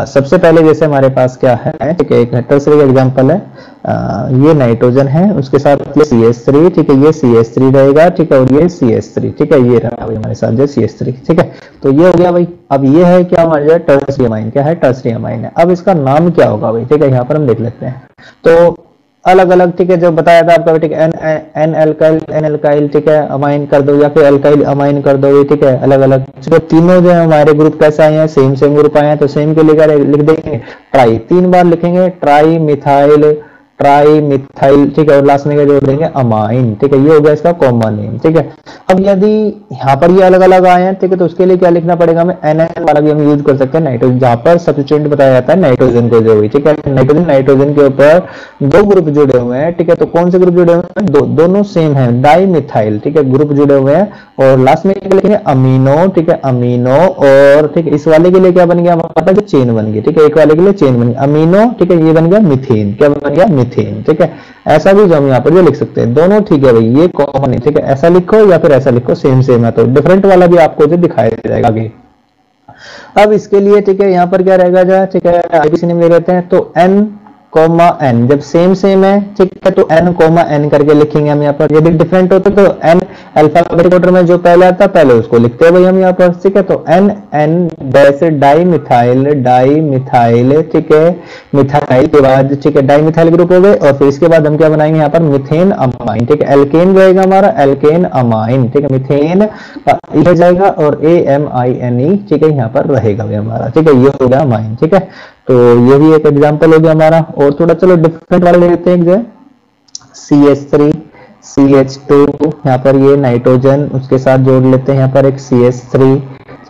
सबसे पहले जैसे हमारे पास क्या है ठीक है? एक टर्सरी का एग्जांपल है। आ, ये नाइट्रोजन है उसके साथ ये सी एस थ्री ठीक है? ये सी एस थ्री रहेगा ठीक है? और ये सी एस थ्री ठीक है? ये रहा भाई हमारे साथ जो सी एस थ्री ठीक है? तो ये हो गया भाई। अब ये है क्या हमारे जो टर्सरी अमाइन। क्या है? टर्सरी अमाइन है। अब इसका नाम क्या होगा भाई? ठीक है यहाँ पर हम देख लेते हैं। तो अलग अलग ठीक है, जो बताया था आपका, ठीक है N N alkyl N alkyl ठीक है अमाइन कर दो, या फिर एलकाइल अमाइन कर दो ठीक है अलग अलग जो तीनों जो है हमारे ग्रुप कैसे आए हैं सेम सेम ग्रुप आए हैं तो सेम के लिए लिख देंगे? ट्राई तीन बार लिखेंगे ट्राई मिथाइल ट्राई मिथाइल ठीक है, और लास्ट में क्या जोड़ देंगे? अमाइन ठीक है, ये हो गया इसका कॉमन नेम ठीक है। अब यदि यहाँ पर ये अलग अलग आए हैं, ठीक है तो उसके लिए क्या लिखना पड़ेगा हमें? एन एन वाला भी हम यूज़ कर सकते हैं नाइट्रोजन जहाँ पर सब्सिट्यूएंट बताया जाता है नाइट्रोजन को जो ठीक है। नाइट्रोजन नाइट्रोजन के ऊपर दो ग्रुप जुड़े हुए हैं, ठीक है तो कौन से ग्रुप जुड़े हुए हैं? दो, दोनों सेम है डाई मिथाइल ठीक है ग्रुप जुड़े हुए हैं, और लास्ट में क्या लिखेंगे? अमीनो ठीक है अमीनो और, ठीक है, इस वाले के लिए क्या बन गया? हमारे पास चेन बन गई, ठीक है, एक वाले के लिए चेन बन गई अमीनो ठीक है, ये बन गया मिथेन क्या बन गया? मिथेन ठीक है? ऐसा भी जो हम यहाँ पर जो लिख सकते हैं। दोनों ठीक है भाई, ये कॉमन है ठीक है? ऐसा लिखो या फिर ऐसा लिखो सेम सेम है तो डिफरेंट वाला भी आपको जो दिखाया जाएगा आगे। अब इसके लिए, ठीक है, यहाँ पर क्या रहेगा जो ठीक है आईबीसी नेम ले लेते हैं तो एन कोमा एन जब सेम सेम है, ठीक है तो एन कोमा एन करके लिखेंगे हम यहाँ पर। यदि डिफरेंट होता तो एन अल्फाबेटिक ऑर्डर में जो पहले आता पहले उसको लिखते हैं भाई हम यहाँ पर, ठीक है? तो एन एन जैसे डाई मिथाइल डाई मिथाइल ठीक है? मिथाइल के बाद, ठीक है डाई मिथाइल ग्रुप हो गए, और फिर इसके बाद हम क्या बनाएँगे यहाँ पर? मिथेन अमाइन ठीक है? एल्केन रहेगा हमारा एल्केन अमाइन ठीक है? मिथेन का जाएगा, और ए एम आई एन ई ठीक है? यहाँ पर रहेगा हमारा, ठीक है? ये हो गया अमाइन ठीक है? तो ये भी एक एग्ज़ाम्पल हो गया हमारा। और थोड़ा चलो डिफरेंट वाले लेते हैं जो C H three C H two यहाँ पर ये नाइट्रोजन उसके साथ जोड़ लेते हैं। यहाँ पर एक सी एच थ्री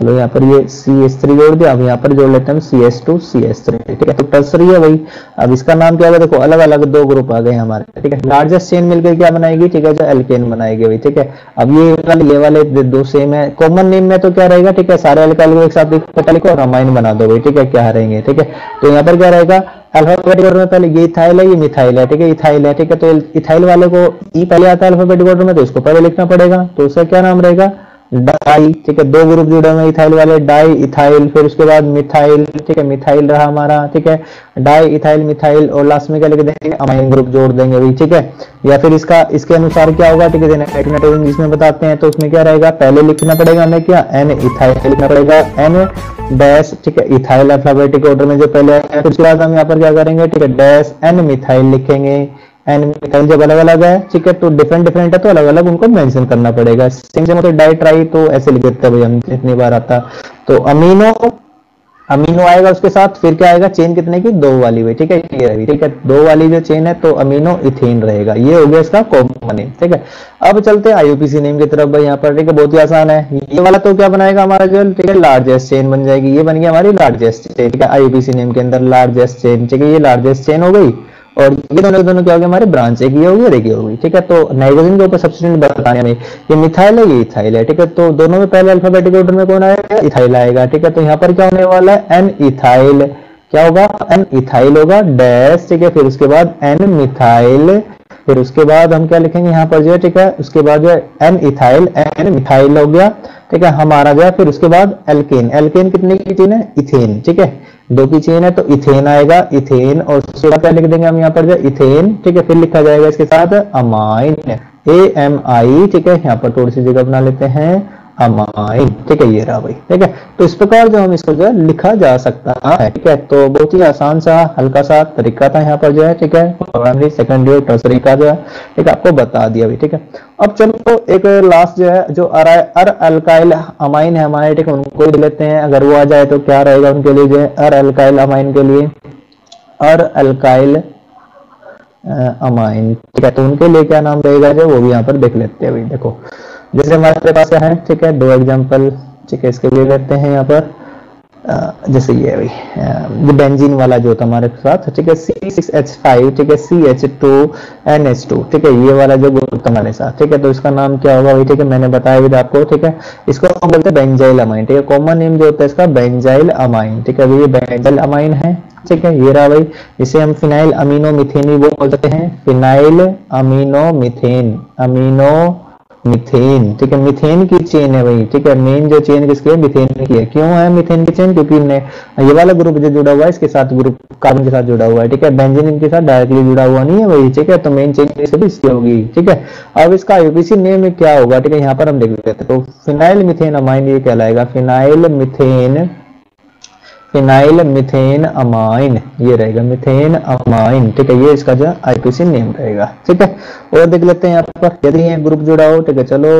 चलो यहाँ पर ये सी एस थ्री जोड़ दिया, अब यहाँ पर जोड़ लेते हैं C S two C S three ठीक है? तो टर्सरी है भाई अब इसका नाम क्या होगा? देखो अलग अलग दो ग्रुप आ गए हमारे, ठीक है? लार्जेस्ट चेन मिलकर क्या बनाएगी? ठीक है, जो एल्केन बनाएगी भाई ठीक है? अब ये वाले ये वाले दो सेम है। कॉमन नेम में तो क्या रहेगा? ठीक है, सारे एल्काइल को एक साथ लिखो और अमाइन बना दो भाई ठीक है? क्या रहेंगे, ठीक है? तो यहाँ पर क्या रहेगा? अल्फाबेटिक ऑर्डर में पहले ये इथाइल है, ये मिथाइल है, ठीक है? इथाइल है, ठीक है? तो इथाइल वाले को ई पहले आता है अल्फाबेटिक ऑर्डर में तो इसको पहले लिखना पड़ेगा। तो उसका क्या नाम रहेगा? डाई, ठीक है, दो ग्रुप जुड़े हुए इथाइल वाले, डाई इथाइल फिर उसके बाद मिथाइल ठीक है मिथाइल रहा हमारा, ठीक है, डाई इथाइल मिथाइल और लास्ट में क्या लिख देंगे अमाइन ग्रुप जोड़ देंगे भाई ठीक है, या फिर इसका, इसके अनुसार क्या होगा, ठीक है जिसमें बताते हैं तो उसमें क्या रहेगा, पहले लिखना पड़ेगा हमें क्या एन इथाइल लिखना पड़ेगा एन डैश ठीक है इथाइल अल्फाबेटिक ऑर्डर में जो पहले फिर उसके बाद हम यहाँ पर क्या करेंगे, ठीक है डैश एन मिथाइल लिखेंगे मिथाइल जब अलग अलग है, ठीक है तो डिफरेंट डिफरेंट है तो अलग अलग उनको मेंशन करना पड़ेगा। सेम से मतलब डाई ट्राई तो ऐसे लिख देते हैं, भाई हम इतनी बार आता। तो अमीनो अमीनो आएगा उसके साथ, फिर क्या आएगा? चेन कितने की? दो वाली हुई ठीक है, ये रही, ठीक है, दो वाली जो चेन है तो अमीनो इथेन रहेगा। ये हो गया इसका कॉमन नेम ठीक है। अब चलते हैं आईयूपीसी नेम की तरफ़ भाई, यहाँ पर, ठीक है, बहुत ही आसान है। ये वाला तो क्या बनाएगा हमारा जो, ठीक है लार्जेस्ट चेन बन जाएगी। ये बन गया हमारी लार्जेस्ट चेन ठीक है आईयूपीसी नेम के अंदर लार्जेस्ट चेन ठीक है, ये लार्जेस्ट चेन हो गई। और ये दोनों दोनों क्या हो गए हमारे ब्रांच एक ये होगी, और एक ये होगी, ठीक है? तो नाइट्रोजन के ऊपर सब्सिट्यूट बताने में ये मिथाइल है, ये इथाइल है, ठीक है? तो दोनों में पहले अल्फाबेटिक ऑर्डर में कौन आएगा? इथाइल आएगा, ठीक है? तो यहाँ पर क्या होने वाला है? एन इथाइल क्या होगा? एन इथाइल होगा डैश ठीक है? फिर उसके बाद एन मिथाइल फिर उसके बाद हम क्या लिखेंगे? यहाँ पर जो है, ठीक है? उसके बाद जो है एन इथाइल एन मिथाइल हो गया, ठीक है? हमारा जो है, फिर उसके बाद एल्केन एल्केन कितने की चेन है? इथेन ठीक है? दो की चेन है तो इथेन आएगा इथेन और उसके बाद क्या लिख देंगे हम यहाँ पर जो इथेन ठीक है? फिर लिखा जाएगा इसके साथ अमाइन ए एम आई ठीक है? यहाँ पर थोड़ी सी जगह बना लेते हैं। अमाइन। ठीक है, ये रहा भाई। ठीक है तो इस प्रकार जो हम इसको जो है लिखा जा सकता है। ठीक है तो बहुत ही आसान सा हल्का सा तरीका था यहाँ पर जो है। ठीक है प्राइमरी सेकेंडरी टर्सरी का जो है। ठीक है, आपको बता दिया भाई। ठीक है, अब चलो एक लास्ट जो है, जो अर अर अल्काइल अमाइन है हमारे। ठीक है, उनको भी लेते हैं। अगर वो आ जाए तो क्या रहेगा उनके लिए जो है? अर अल्काइल अमाइन के लिए। अर अल्काइल अमाइन ठीक है तो उनके लिए क्या नाम रहेगा जो, वो भी यहाँ पर देख लेते हैं भाई। देखो जैसे हमारे पास है ठीक है दो एग्जांपल ठीक है इसके लिए लेते हैं यहाँ पर जैसे ये भाई बेंजीन वाला जो हमारे साथ ठीक है सी सिक्स एच फाइव ठीक है C H two N H two ठीक है ये वाला जो ग्रुप हमारे साथ ठीक है तो इसका नाम क्या होगा भाई ठीक है मैंने बताया भी आपको ठीक है इसको हम बोलते हैं बेंजाइल अमाइन ठीक है कॉमन नेम जो होता है इसका बेंजाइल अमाइन ठीक है ये बेंजाइल अमाइन है ठीक है ये रहा भाई इसे हम फिनाइल अमीनो मिथेन भी बोल सकते हैं phenyl amino methane amino methane, ठीक है? मिथेन की चेन है भाई, ठीक है? मेन जो चेन किसकी है? मिथेन की है। क्यों है मिथेन की चेन? क्योंकि ये वाला ग्रुप जो जुड़ा हुआ है, इसके साथ ग्रुप कार्बन के साथ जुड़ा हुआ है, ठीक है? बेंजीन इनके साथ डायरेक्टली जुड़ा हुआ नहीं है भाई, ठीक है? तो मेन चेन इसकी होगी, ठीक है? अब इसका आईयूपीसी नेम क्या होगा? ठीक है, यहाँ पर हम देख लेते हैं। तो फिनाइल मिथेन अमाइन ये कहलाएगा। Phenyl methane phenyl methane amine ये रहेगा मिथेन अमाइन ठीक है, ये इसका जो आईपीसी नेम रहेगा, ठीक है? और देख लेते हैं यहाँ पर, यदि ये ग्रुप जुड़ा हो, ठीक है, चलो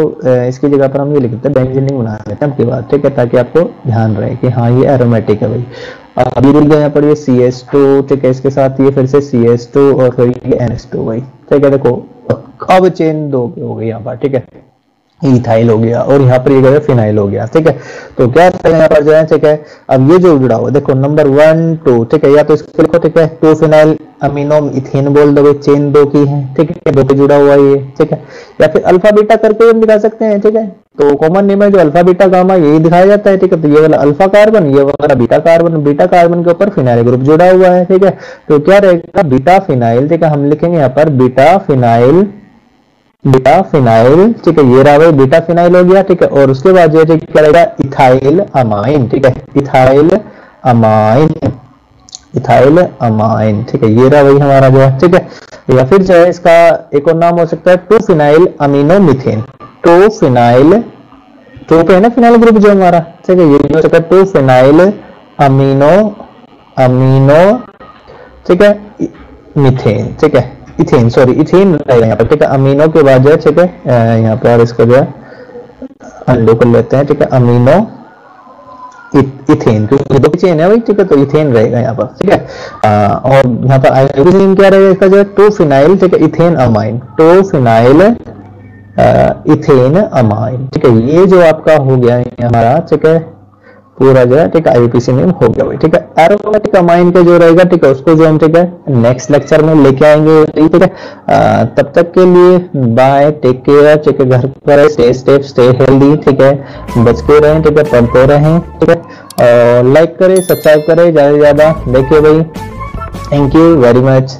इसकी जगह पर हम ये लिख देते हैं बेंजीनिंग बना लेते हैं आपकी बात, ठीक है, ताकि आपको ध्यान रहे कि हाँ ये एरोमेटिक है भाई। अभी मिल गया यहाँ पर, ये सी एस टू ठीक है, इसके साथ ये फिर से सी एस टू और फिर एन एस टू भाई, ठीक है, देखो, अब चेन दो हो गई यहाँ पर, ठीक है? इथाइल हो गया और यहाँ पर ये गया फिनाइल हो गया, ठीक है? तो क्या यहाँ पर जो है, ठीक है, अब ये जो जुड़ा हुआ देखो नंबर वन टू ठीक है, या तो इसको लिखो, ठीक है टू फिनाइल अमीनो इथेन बोल दो चेन दो की है, ठीक है दो पे जुड़ा हुआ ये, ठीक है? या फिर अल्फ़ा बीटा करके हम दिखा सकते हैं, ठीक है? तो कॉमन नेम है जो अल्फ़ा बीटा गामा यही दिखाया जाता है, ठीक है? तो ये वाला अल्फ़ा कार्बन ये वाला बीटा कार्बन बीटा कार्बन के ऊपर फिनाइल ग्रुप जुड़ा हुआ है, ठीक है? तो क्या रहेगा? बीटा फिनाइल ठीक है, हम लिखेंगे यहाँ पर बीटा फिनाइल बीटा फिनाइल ठीक है, ये रहा भाई बीटा फिनाइल हो गया, ठीक है, और उसके बाद जो है क्या रहेगा इथाइल अमाइन ठीक है इथाइल अमाइन इथाइल अमाइन ठीक है, ये रहा भाई हमारा जो है, ठीक है, या फिर जो है, इसका एक और नाम हो सकता है two phenyl amino methane two phenyl two पे है ना फिनाइल ग्रुप जो हमारा, ठीक है, ये हो सकता है टू फिनाइल अमीनो अमीनो ठीक है मिथेन ठीक है इथेन सॉरी इथेन रहेगा यहाँ पर, ठीक है? अमीनो के बाद जो है, ठीक है यहाँ पर इसको जो है अंडो कर लेते हैं, ठीक है? अमीनो इथेन, क्योंकि दो चेन है भाई, ठीक है? तो इथेन रहेगा यहाँ पर, ठीक है? और यहाँ पर आयोडीन क्या रहेगा इसका जो है? टू फिनाइल ठीक है? Ethane amine two phenyl ethane amine ठीक है? ये जो आपका हो गया हमारा, ठीक है? पूरा जो है, ठीक है आईपीसी नेम हो गया ठीक है। एरोमेटिक अमाइन का जो रहेगा, ठीक है, उसको जो हम, ठीक है नेक्स्ट लेक्चर में लेके आएँगे, ठीक है। तब तक के लिए बाय टेक केयर ठीक है, घर पर स्टे सेफ़ स्टे हेल्दी ठीक है। बच के रहें, ठीक है, पढ़ते रहें, ठीक है। लाइक करें सब्सक्राइब करें, ज़्यादा से ज़्यादा। देखिए भाई थैंक यू वेरी मच